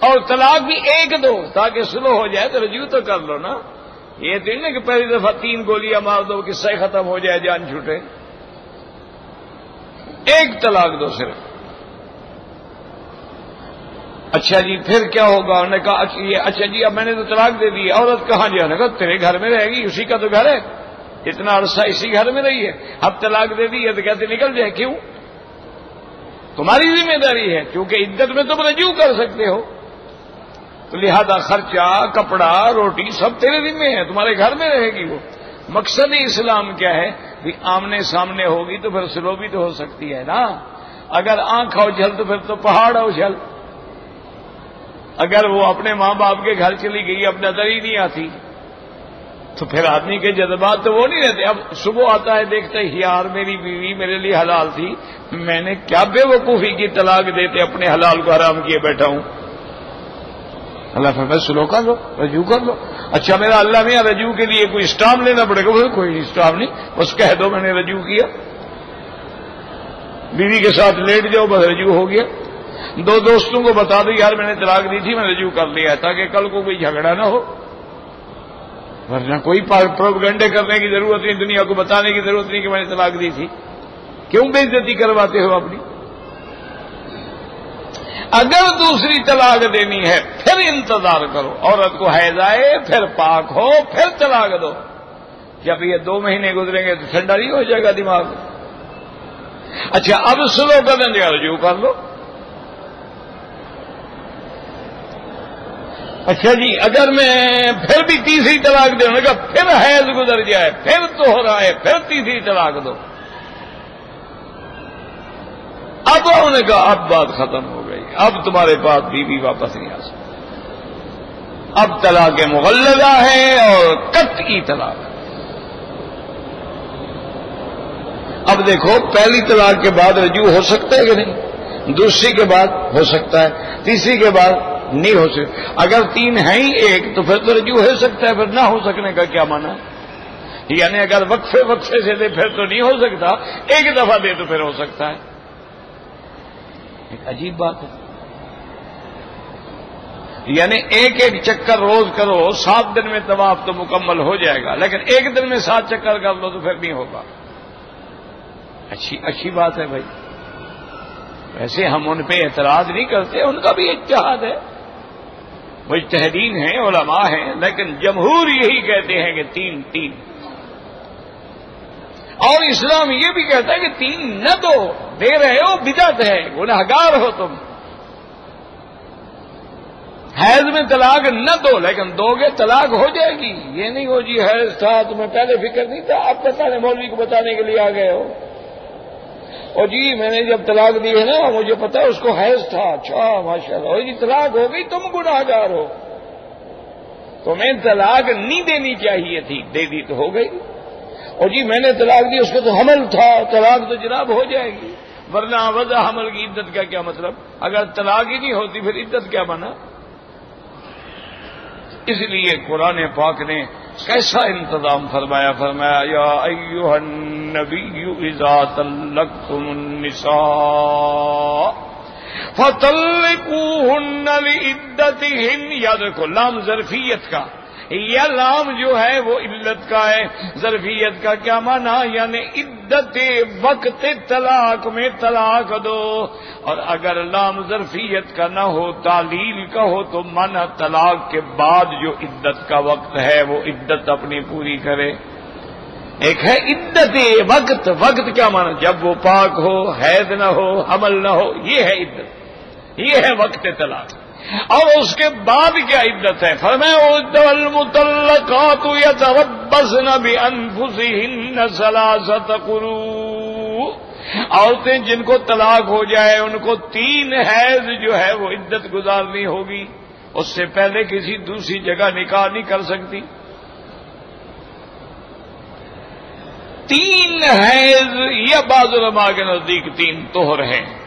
और तलाक भी एक दो, ताकि स्लो हो जाए तो रजू तो कर लो ना। ये तो नहीं कि पहली दफ़ा तीन गोलियाँ मार दो, किस्सा खत्म हो जाए, जान छूटे। एक तलाक दो सिर्फ़। अच्छा जी, फिर क्या होगा? उन्होंने कहा अच्छा अच्छा जी, अब मैंने तो तलाक दे दी औरत कहाँ जाने कहा, तेरे घर में रहेगी, उसी का तो घर है। इतना अरसा इसी घर में रही है। अब तलाक दे दी है तो कहते, निकल जाए क्यों? तुम्हारी ज़िम्मेदारी है, क्योंकि इद्दत में तुम रजू कर सकते हो। तो लिहाजा खर्चा, कपड़ा, रोटी सब तेरे जिम्मे है, तुम्हारे घर में रहेगी वो। मकसद इस्लाम क्या है? भी आमने सामने होगी तो फिर स्लो भी तो हो सकती है ना। अगर आँख उछल तो फिर तो पहाड़ उछल अगर वो अपने माँ बाप के घर चली गई, अब नज़र ही नहीं आती। तो फिर आदमी के जज्बात तो वो नहीं रहते। अब सुबह आता है, देखते ही, यार, मेरी बीवी मेरे लिए हलाल थी। मैंने क्या बेवकूफ़ी की तलाक देते, अपने हलाल को हराम किए बैठा हूँ? अल्लाह फरमाए सुलो कर लो, रजू कर लो। अच्छा मेरा अल्लाह मियाँ, रजू के लिए कोई स्टाम लेना पड़ेगा? बोले, कोई स्टाम नहीं, बस कह दो, मैंने रजू किया। बीवी के साथ लेट जाओ, बस रजू हो गया। दो दोस्तों को बता दो, यार मैंने तलाक दी थी, मैंने रजू कर लिया ताकि कल को कोई झगड़ा ना हो। वरना कोई प्रोपगंडे करने की ज़रूरत नहीं, दुनिया को बताने की ज़रूरत नहीं कि मैंने तलाक दी थी। क्यों बेइज्जती करवाते हो अपनी? अगर दूसरी तलाक देनी है, फिर इंतज़ार करो। औरत को हैज़ आए, फिर पाक हो, फिर तलाक दो। जब ये दो महीने गुजरेंगे तो ठंडा नहीं हो जाएगा दिमाग। अच्छा अब स्लो कर देंगे रजू कर लो। अच्छा जी, अगर मैं फिर भी तीसरी तलाक दूँगा फिर हैज़ गुजर जाए, फिर तो हो रहा है, फिर तीसरी तलाक दो। अब उन्होंने कहा, अब बात खत्म हो गई, अब तुम्हारे पास बीवी वापस नहीं आ सकती। अब तलाक मुगल्लदा है और कत की तलाक। अब देखो, पहली तलाक के बाद रजू हो सकता है कि नहीं? दूसरी के बाद हो सकता है, तीसरी के बाद नहीं हो सकता अगर तीन है ही एक तो फिर तो रजू हो सकता है, फिर ना हो सकने का क्या माना? यानी अगर वक्फे वक्फे से दे, फिर तो नहीं हो सकता। एक दफ़ा दे तो फिर हो सकता है। एक अजीब बात है। यानी एक एक चक्कर रोज करो, सात दिन में तवाफ तो मुकम्मल हो जाएगा, लेकिन एक दिन में सात चक्कर कर लो तो फिर नहीं होगा। अच्छी अच्छी बात है भाई। वैसे हम उन पे एतराज़ नहीं करते, उनका भी इतिहाद है। वो तहदीन है ओलमा है, लेकिन जमहूर यही कहते हैं कि तीन तीन। और इस्लाम ये भी कहता है कि तीन न दो दे रहे हो, बिदत है, गुनाहगार हो तुम। हैज़ में तलाक न दो लेकिन दोगे तलाक हो जाएगी। ये नहीं हो जी, हैज़ था, तुम्हें पहले फ़िक्र नहीं था, अब बताने मौलवी को बताने के लिए आ गए हो। और जी, मैंने जब तलाक दी है ना, मुझे पता है उसको हैज़ था। अच्छा माशाल्लाह। और जी, तलाक हो गई, तुम गुनाहगार हो। तुम्हें तलाक नहीं देनी चाहिए थी। दे दी तो हो गई। और जी, मैंने तलाक दी, उसको तो हमल था। तलाक तो जनाब हो जाएगी। वरना वजह हमल की इद्दत का क्या मतलब? अगर तलाक ही नहीं होती, फिर इद्दत क्या बना? इसलिए कुरान पाक ने कैसा इंतज़ाम फरमाया फरमाया, या अयुहनबी इजा तल्लक तुमनिसा फतल्लकूहुन्न लिद्दत याद रखो, लाम जरफियत का। यह लाम जो है वो इल्लत का है जरफियत का क्या माना? यानी इद्दत वक्त तलाक में तलाक दो। और अगर लाम जरफियत का ना हो, तालील का हो तो माना तलाक के बाद जो इद्दत का वक्त है, वो इद्दत अपनी पूरी करे। एक है इद्दत वक्त। वक्त क्या माना? जब वो पाक हो, हैद न हो, हमल न हो, ये है इद्दत। ये है वक्त तलाक। और उसके बाद क्या इद्दत है? फरमातल्लकात यतरबस न भी अनफुसिन सलासत कुरू. औरतें जिनको तलाक हो जाए, उनको तीन हैज़ जो है वो इद्दत गुजारनी होगी। उससे पहले किसी दूसरी जगह निकाह नहीं कर सकती। तीन हैज़, या बाजुलमा के नज़दीक तीन तोहर हैं।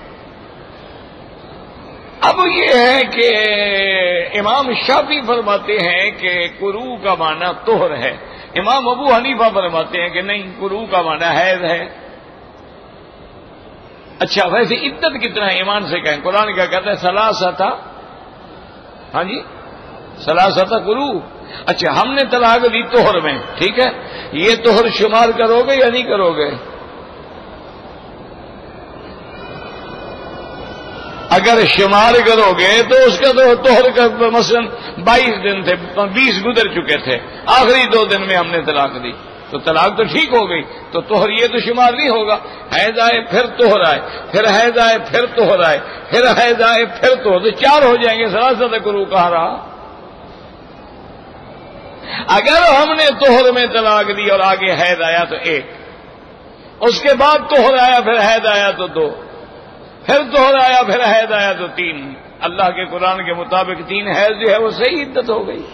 अब ये है कि इमाम शाफी फरमाते हैं कि कुरू का माना तोहर है। इमाम अबू हनीफा फरमाते हैं कि नहीं, कुरू का माना हैज़ है। अच्छा वैसे इद्दत कितना है? ईमान से कहें। कुरान क्या कहता है? सलासा था हाँ जी? सलासा था गुरु अच्छा हमने तलाक दी तोहर में, ठीक है? ये तोहर शुमार करोगे या नहीं करोगे? अगर शुमार करोगे तो उसका तो तोहर का मसलन बाईस दिन थे, बीस गुजर चुके थे। आखिरी दो दिन में हमने तलाक दी। तो तलाक तो ठीक हो गई तो तोहर ये तो शुमार नहीं होगा। हैज़ आए, फिर तोहर आए, फिर हैज़ आए, फिर तोहर आए, फिर हैज़ आए, फिर तो तो चार हो जाएँगे, सरासत गुरु कहा रहा अगर हमने तोहर में तलाक दी और आगे हैद आया तो एक, उसके बाद तोहर आया, फिर हैद आया तो दो। फिर दोहर आया फिर हैद आया तो तीन। अल्लाह के कुरान के मुताबिक तीन हैज़ जो है वो सही इद्दत हो गई।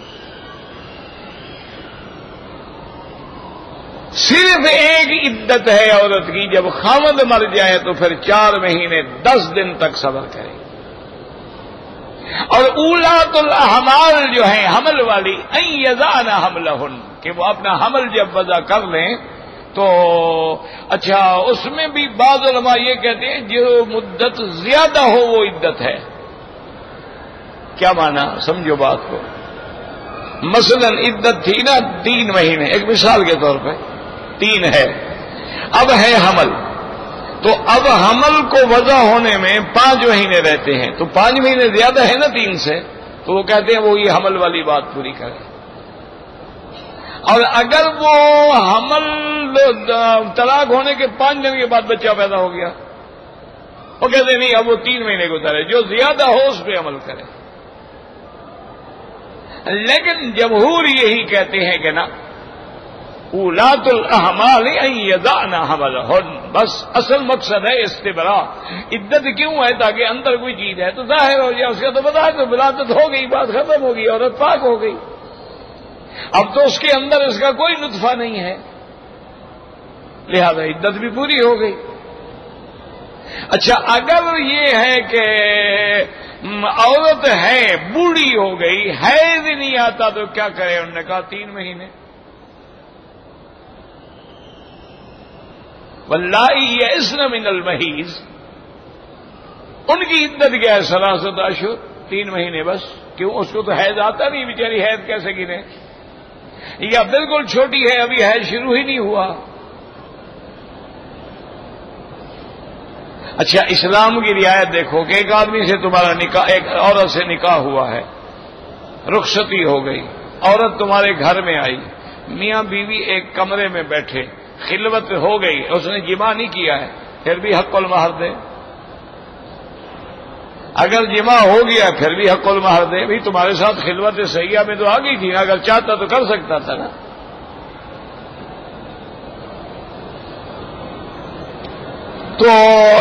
सिर्फ़ एक इद्दत है औरत की, जब खामद मर जाए तो फिर चार महीने, दस दिन तक सबर करे। और उलातुल हमाल जो है, हमल वाली यजाना हमल कि वो अपना हमल जब वजह कर लें तो अच्छा उसमें भी बाद ये कहते हैं, जो मुद्दत ज़्यादा हो वो इद्दत है। क्या माना? समझो बात को। मसलन इद्दत थी ना, तीन महीने। एक मिसाल के तौर पर तीन है। अब है हमल। तो अब हमल को वजह होने में पाँच महीने रहते हैं। तो पाँच महीने ज़्यादा है ना तीन से? तो वो कहते हैं, वो ये हमल वाली बात पूरी करें। और अगर वो हमल, तलाक होने के पाँच दिन के बाद बच्चा पैदा हो गया, वो कहते, नहीं, अब वो तीन महीने को उतारे जो ज़्यादा हो उस पर अमल करे। लेकिन जमहूर यही कहते हैं कि ना, उलातुल अहमाल यदाना हमल बस असल मकसद है इस्तेबरा। इद्दत क्यों है ताकि अंदर कोई चीज़ है तो ज़ाहिर हो जाए उसका तो बता दो तो विलादत हो गई, बात खत्म हो गई, औरत पाक हो गई। अब तो उसके अंदर इसका कोई नुतफा नहीं है। लिहाजा इद्दत भी पूरी हो गई। अच्छा अगर ये है कि औरत है, बूढ़ी हो गई, है भी नहीं आता तो क्या करे? उन्होंने कहा, तीन महीने। वल्लाई इसन मिनल महीज। उनकी इद्दत क्या है? सरासत अशुर, तीन महीने बस। क्यों? उसको तो हैज़ आता नहीं, बेचारी हैज़ कैसे गिने? या बिल्कुल छोटी है, अभी है, शुरू ही नहीं हुआ। अच्छा इस्लाम की रियायत देखो कि एक आदमी से तुम्हारा निकाह एक औरत से निकाह हुआ है, रुखसती हो गई, औरत तुम्हारे घर में आई, मियाँ बीवी एक कमरे में बैठे, खिलवत हो गई, उसने जिमा नहीं किया है, फिर भी हक्कुल महर दे। अगर जिमा हो गया, फिर भी हक्कुल महर दे। भी तुम्हारे साथ खिलवत सैया में तो आ गई थी अगर चाहता तो कर सकता था ना। तो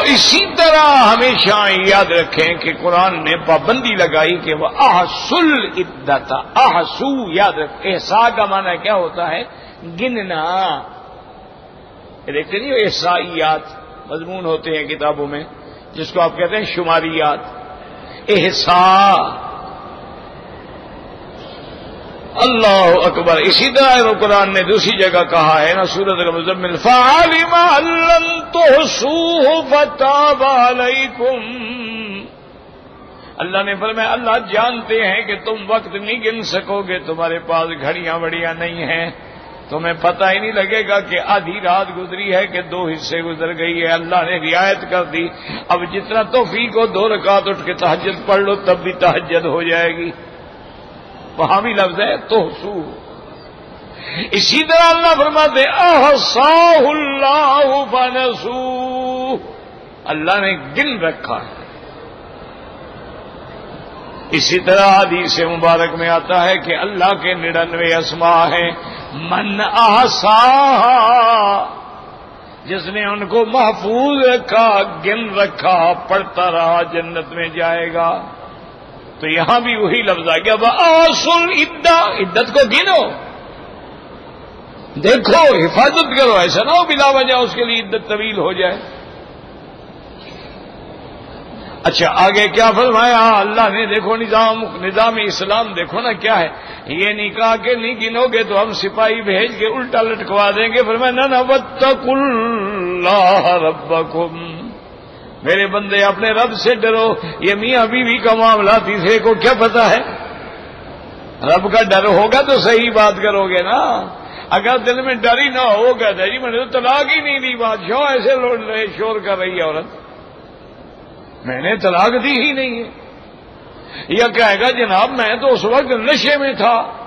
इसी तरह हमेशा याद रखें कि कुरान ने पाबंदी लगाई कि वह आहसुल इद्दता आहसू याद रखें। एहसा का माना क्या होता है? गिनना। देखते नहीं एहसाइयात। मजमून होते हैं किताबों में, जिसको आप कहते हैं शुमारियात। एहसा अल्लाह अकबर। इसी तरह कुरान ने दूसरी जगह कहा है ना, सूरत मुजम्मिल। फालिमा तो फताबालकुम अल्लाह ने फरमाया, अल्लाह जानते हैं कि तुम वक्त नहीं गिन सकोगे, तुम्हारे पास घड़ियाँ बड़ियाँ नहीं हैं। तुम्हें पता ही नहीं लगेगा कि आधी रात गुजरी है कि दो हिस्से गुजर गई है। अल्लाह ने रियायत कर दी। अब जितना तोफीक हो, दो रकात उठ के तहजद पढ़ लो, तब भी तहजद हो जाएगी। वहाँ भी लफ्ज है तो सू इसी तरह अल्लाह फरमाते अहसाहुल्लाह फनसू। अल्लाह ने गिन रखा है। इसी तरह हदीस मुबारक में आता है कि अल्लाह के निन्यानवे असमा हैं। मन आसा, जिसने उनको महफूज रखा, गिन रखा, पढ़ता रहा, जन्नत में जाएगा। तो यहाँ भी वही लफ्ज आ गया आसुल इद्दा इद्दत को गिनो। देखो, हिफाजत करो, ऐसा ना हो बिला वजह उसके लिए इद्दत तवील हो जाए। अच्छा आगे क्या फरमाया? अल्लाह ने देखो निज़ाम निज़ाम इस्लाम देखो ना क्या है। ये निकाह के नहीं गिनोगे तो हम सिपाही भेज के उल्टा लटकवा देंगे। फिर मैं नवत्तकुल्लाह रब्बकुम। मेरे बंदे, अपने रब से डरो। ये मियाँ बीवी का मामला तीसरे को क्या पता है? रब का डर होगा तो सही बात करोगे ना। अगर दिल में डर ही ना होगा तो जी मैंने तो तलाक ही नहीं दी बादशाह ऐसे लौट रहे, शोर कर रही है औरत? मैंने तलाक दी ही नहीं है। या कहेगा, जनाब, मैं तो उस वक्त नशे में था।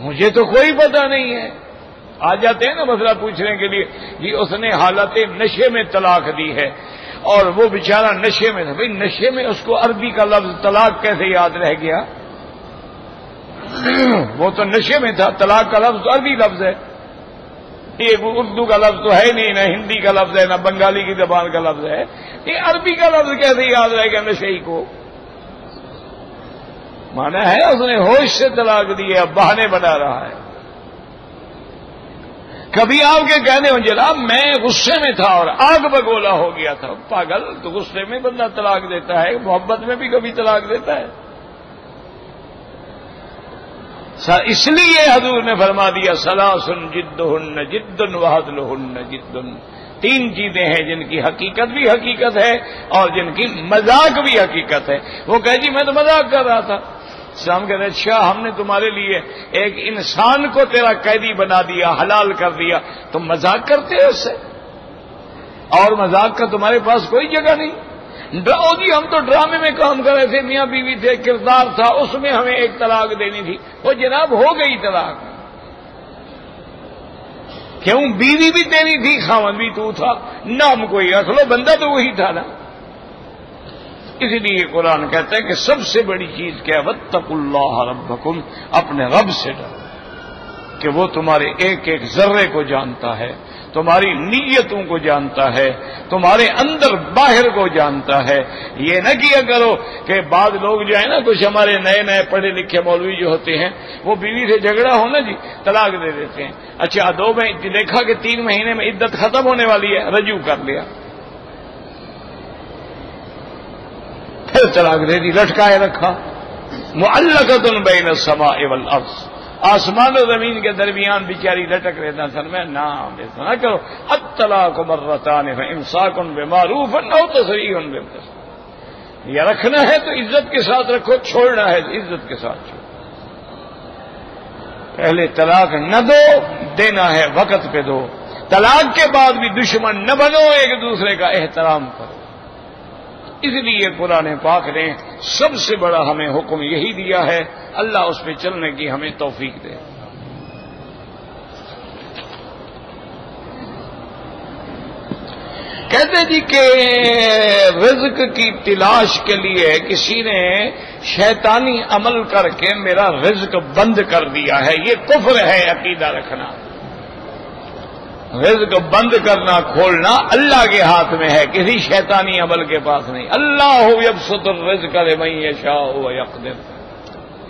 मुझे तो कोई पता नहीं है। आ जाते हैं ना मसला पूछने के लिए कि उसने हालत नशे में तलाक दी है। और वो बेचारा नशे में था। भाई, नशे में उसको अरबी का लफ्ज तलाक कैसे याद रह गया? वो तो नशे में था। तलाक का लफ्ज तो अरबी लफ्ज है। ये उर्दू का लफ्ज तो है नहीं, ना हिंदी का लफ्ज है, ना बंगाली की जबान का लफ्ज है। ये अरबी का लफ्ज कैसे याद रहेगा नशे को माना है, उसने होश से तलाक दी है, अब बहाने बना रहा है। कभी आपके कहने हो, जनाब, मैं गुस्से में था और आग बगोला हो गया था। पागल तो गुस्से में बंदा तलाक देता है, मोहब्बत में भी कभी तलाक देता है। इसलिए हजूर ने फरमा दिया, सलासुन जिद्दुन जिद्दुन वहदलुन जिद्दुन। तीन चीज़ें हैं जिनकी हकीकत भी हकीकत है और जिनकी मज़ाक भी हकीकत है। वो कहे, जी, मैं तो मज़ाक कर रहा था। इस्लाम कहते अच्छा हमने तुम्हारे लिए एक इंसान को तेरा कैदी बना दिया, हलाल कर दिया। तुम मज़ाक करते हो उससे और मज़ाक का तुम्हारे पास कोई जगह नहीं। जी हम तो ड्रामे में काम कर रहे थे, मियाँ बीवी थे, किरदार था, उसमें हमें एक तलाक देनी थी। वो जनाब, हो गई तलाक। क्यों? बीवी भी तेरी थी खावन भी तू था। नाम कोई रख लो, बंदा तो वही था ना। इसलिए कुरान कहता है कि सबसे बड़ी चीज़ क्या है? वत्तकुल्लाह रब्बकुम, अपने रब से डरो। कि वो तुम्हारे एक एक जर्रे को जानता है। तुम्हारी नीयतों को जानता है, तुम्हारे अंदर बाहर को जानता है। ये न किया करो कि बाद लोग जो है ना, कुछ हमारे नए नए पढ़े लिखे मौलवी जो होते हैं, वो बीवी से झगड़ा हो ना जी, तलाक दे देते हैं। अच्छा दो महीने देखा कि तीन महीने में इद्दत खत्म होने वाली है, रजू कर लिया। फिर तलाक दे दी, लटकाए रखा। मुअल्लकतुन बैन समा एवल अर्श आसमान और ज़मीन के दरमियान बेचारी लटक रहता सर, मैं नाम ऐसा ना करो। अतला को मर्रतान इमसाकुन बेमारूफ न तो सही उन या रखना है तो इज़्ज़त के साथ रखो, छोड़ना है तो इज़्ज़त के साथ छोड़ो। पहले तलाक न दो, देना है वक़्त पे दो। तलाक के बाद भी दुश्मन न बनो, एक दूसरे का एहतराम करो। इसलिए कुरान पाक ने सबसे बड़ा हमें हुक्म यही दिया है, अल्लाह उस पर चलने की हमें तौफीक दे। कहते जी के रिज्क की तलाश के लिए किसी ने शैतानी अमल करके मेरा रिज्क बंद कर दिया है। ये कुफर है, अकीदा रखना। रिज्क बंद करना खोलना अल्लाह के हाथ में है, किसी शैतानी अमल के पास नहीं। अल्लाह हो जब सुतर करे मई शाह हो यकदिन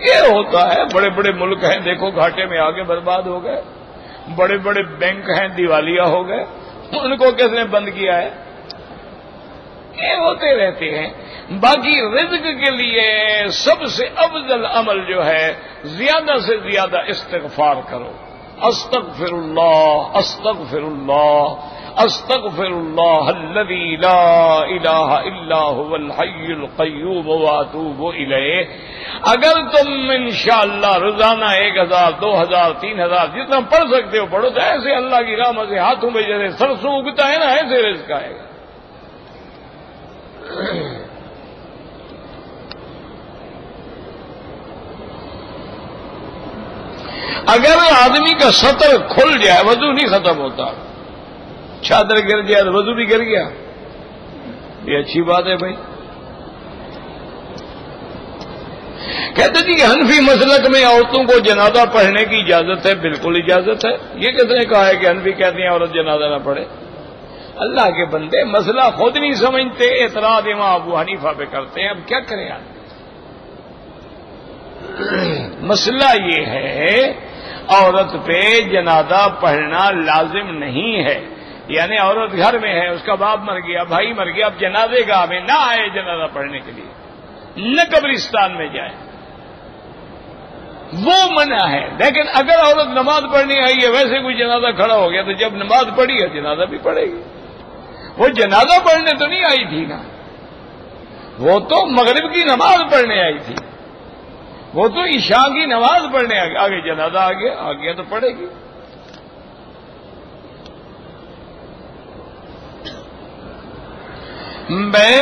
ये होता है बड़े बड़े मुल्क हैं, देखो घाटे में आगे बर्बाद हो गए बड़े बड़े बैंक हैं, दिवालिया हो गए, उनको किसने बंद किया है? ये होते रहते हैं। बाकी रिज्क के लिए सबसे अफजल अमल जो है, ज़्यादा से ज़्यादा इस्तफार करो। अस्तक फिरुल्ला अस्तक फिरुल्ला अस्तक फिरुल्लाह अगर तुम इंशाला रोज़ाना एक हज़ार, दो हज़ार, तीन हज़ार जितना पढ़ सकते हो, पढ़ो तो ऐसे अल्लाह की राम से हाथों में जैसे सरसों उगता है ना, ऐसे रिस्क आएगा। अगर आदमी का सतर खुल जाए, वज़ू नहीं खत्म होता। चादर गिर गया तो वज़ू भी गिर गया। ये अच्छी बात है भाई। कहते जी, हनफी मसलक में औरतों को जनाजा पढ़ने की इजाज़त है, बिल्कुल इजाज़त है। ये किसने कहा है कि हनफी कहते हैं, औरत जनाजा ना पढ़े? अल्लाह के बंदे मसला खुद नहीं समझते एतराद इमाम अबू हनीफा पे करते हैं। अब क्या करें आप? मसला ये है, औरत पे जनादा पढ़ना लाजिम नहीं है। यानी औरत घर में है, उसका बाप मर गया, भाई मर गया, अब जनाजे का में ना आए जनाजा पढ़ने के लिए। न कब्रिस्तान में जाए। वो मना है। लेकिन अगर औरत नमाज़ पढ़नी आई है, वैसे कोई जनाजा खड़ा हो गया तो जब नमाज़ पढ़ी है जनाजा भी पढ़ेगी। वो जनाजा पढ़ने तो नहीं आई थी ना। वो तो मगरिब की नमाज़ पढ़ने आई थी। वो तो ईशा की नमाज़ पढ़ने आगे, आगे जनाजा आ गया आ गया तो पढ़ेगी। मैं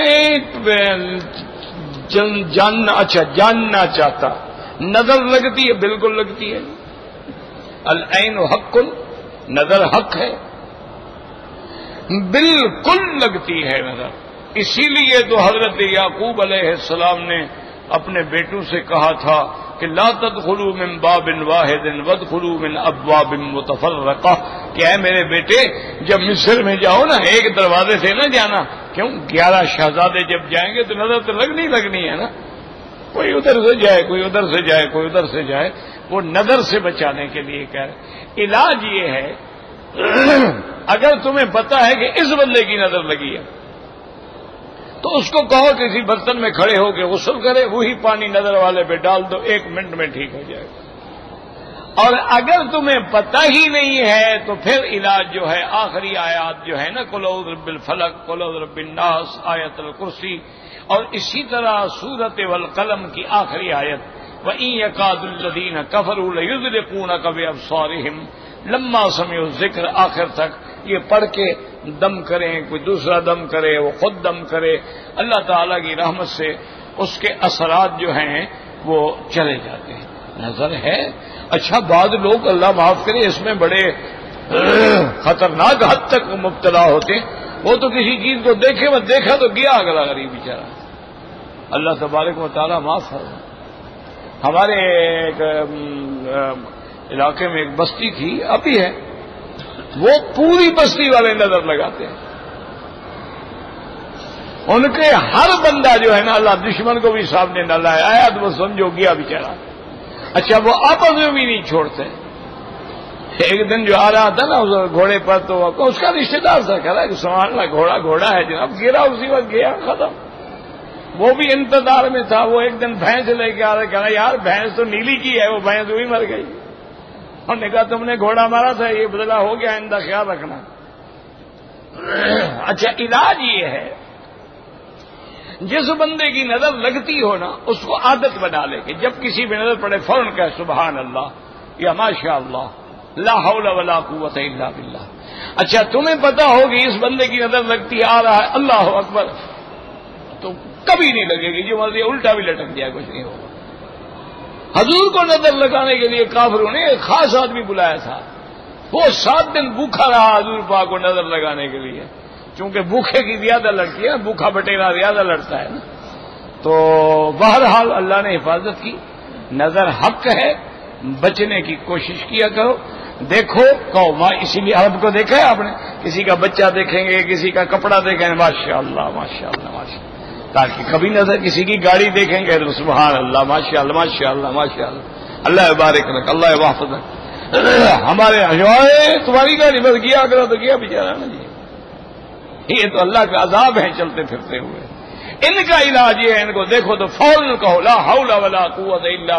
जन, जानना अच्छा जानना चाहता। नज़र लगती है बिल्कुल लगती है। अलैन हक्कुल नज़र हक है। बिल्कुल लगती है नज़र। इसीलिए तो हज़रत याकूब अलैहिस्सलाम ने अपने बेटों से कहा था कि ला तदखलू मिन बाबिन वाहिदिन वदखलू मिन अबवाबिन मुतफर्रका। क्या है मेरे बेटे, जब मिस्र में जाओ ना, एक दरवाजे से ना जाना। क्यों? ग्यारह शहजादे जब जाएँगे तो नज़र तो लगनी लगनी है ना। कोई उधर से जाए, कोई उधर से जाए, कोई उधर से जाए। वो नज़र से बचाने के लिए कह रहे इलाज ये है, अगर तुम्हें पता है कि इस बंदे की नज़र लगी है। तो उसको कहो किसी बर्तन में खड़े होकर गुसल करे, वही पानी नज़र वाले पे डाल दो, एक मिनट में ठीक हो जाएगा। और अगर तुम्हें पता ही नहीं है तो फिर इलाज जो है, आखिरी आयात जो है ना कुलौद रबिल फलक कुलौद रबिन नास आयत कुर्सी, और इसी तरह सूरत वल कलम की आखिरी आयत व वहीं यकादुल्लदीन कफरुलयुद्रकून कब अबसारिहिम लम्मा समय ज़िक्र, आखिर तक ये पढ़ के दम करें, कोई दूसरा दम करे, वो खुद दम करे, अल्लाह ताला की रहमत से उसके असरात जो हैं, वो चले जाते हैं। नज़र है? अच्छा बाद लोग अल्लाह माफ़ करे, इसमें बड़े खतरनाक हद तक मुबतला होते वो तो किसी चीज़ को देखे मत देखा तो गया अगला गरीब बेचारा। अल्लाह तबारक वाली माफ़ है हमारे एक इलाके में एक बस्ती थी, अभी है। वो पूरी बस्ती वाले नज़र लगाते हैं। उनके हर बंदा जो है ना, अल्लाह दुश्मन को भी सामने न लाया आया तो वो समझो, गया बेचारा। अच्छा वो आपस में भी नहीं छोड़ते। एक दिन जो आ रहा था ना, उस घोड़े पर तो उसका रिश्तेदार था कह रहा है संभालना घोड़ा घोड़ा है जनाब। गिरा उसी वक्त, गया, खत्म। वो भी इंतज़ार में था। वो एक दिन भैंस लेके आ रहा कह रहा यार, भैंस तो नीली की है, वो भैंस वही मर गई। उन्होंने कहा तुमने घोड़ा मारा था, ये बदला हो गया, इनका ख्याल रखना। अच्छा इलाज ये है, जिस बंदे की नज़र लगती हो ना, उसको आदत बना ले कि जब किसी भी नज़र पड़े, फ़ौरन कह सुबहान अल्लाह या माशा अल्लाह लाहौल कुत बिल्ला अच्छा तुम्हें पता होगी इस बंदे की नज़र लगती आ रहा है, अल्लाह अकबर। तो कभी नहीं लगेगी, जो मर्ज़ी, उल्टा भी लटक जाए, कुछ नहीं होगा। हजूर को नज़र लगाने के लिए काफरों ने एक खास आदमी बुलाया था। वो सात दिन भूखा रहा हजूर पा को नज़र लगाने के लिए। क्योंकि भूखे की ज़्यादा लड़ती है, भूखा बटेरा ज़्यादा लड़ता है ना। तो बहरहाल अल्लाह ने हिफाजत की। नज़र हक है, बचने की कोशिश किया करो। देखो, कहो, माँ, इसीलिए अरब को देखा है आपने। किसी का बच्चा देखेंगे, किसी का कपड़ा देखेंगे माशा माशा माशा ताकि कभी नज़र किसी की गाड़ी देखेंगे तो सुबह अल्लाह माशा माशा माशा अल्लाह बारिक रख, अल्लाह वाफत हमारे तुम्हारी गाड़ी बस किया करो तो किया, बेचारा ना जी। ये तो अल्लाह का अजाब है, चलते फिरते हुए। इनका इलाज ये है, इनको देखो तो फ़ौरन कहो, ला हौला वला कुत इल्ला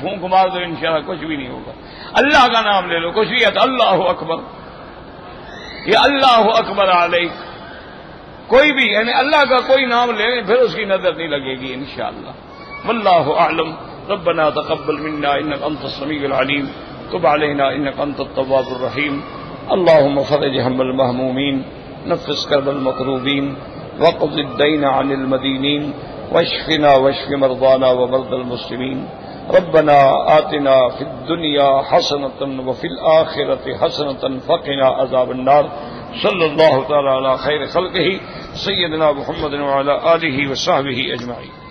फूंक मार दो, इंशाल्लाह कुछ भी नहीं होगा। अल्लाह का नाम ले लो, कुछ भी है तो अल्लाह अकबर। ये अल्लाह अकबर आलई कोई भी, यानी अल्लाह का कोई नाम ले फिर उसकी नज़र नहीं लगेगी इंशाला वल्लाह आलम रबना तकबल मिन्ना इन अंत समील अलीम। तुब अलैना इन अंत तवाबुररहीम अल्लाह फरज हमल महमूमीन। नफस करबल मकरूबीन। वक़ दिन अनिलमदीन वशफिना वशफ मरदाना व मरदलमसलिमीन रबना आतना फिदुनिया हसनतन वफिल आखिरत हसनतन फ़किना अजाबन्नार। सल्लल्लाहु अला खैर खल्क़िही सय्यदना मुहम्मद व अला आलिहि व सहबिही अजमाइन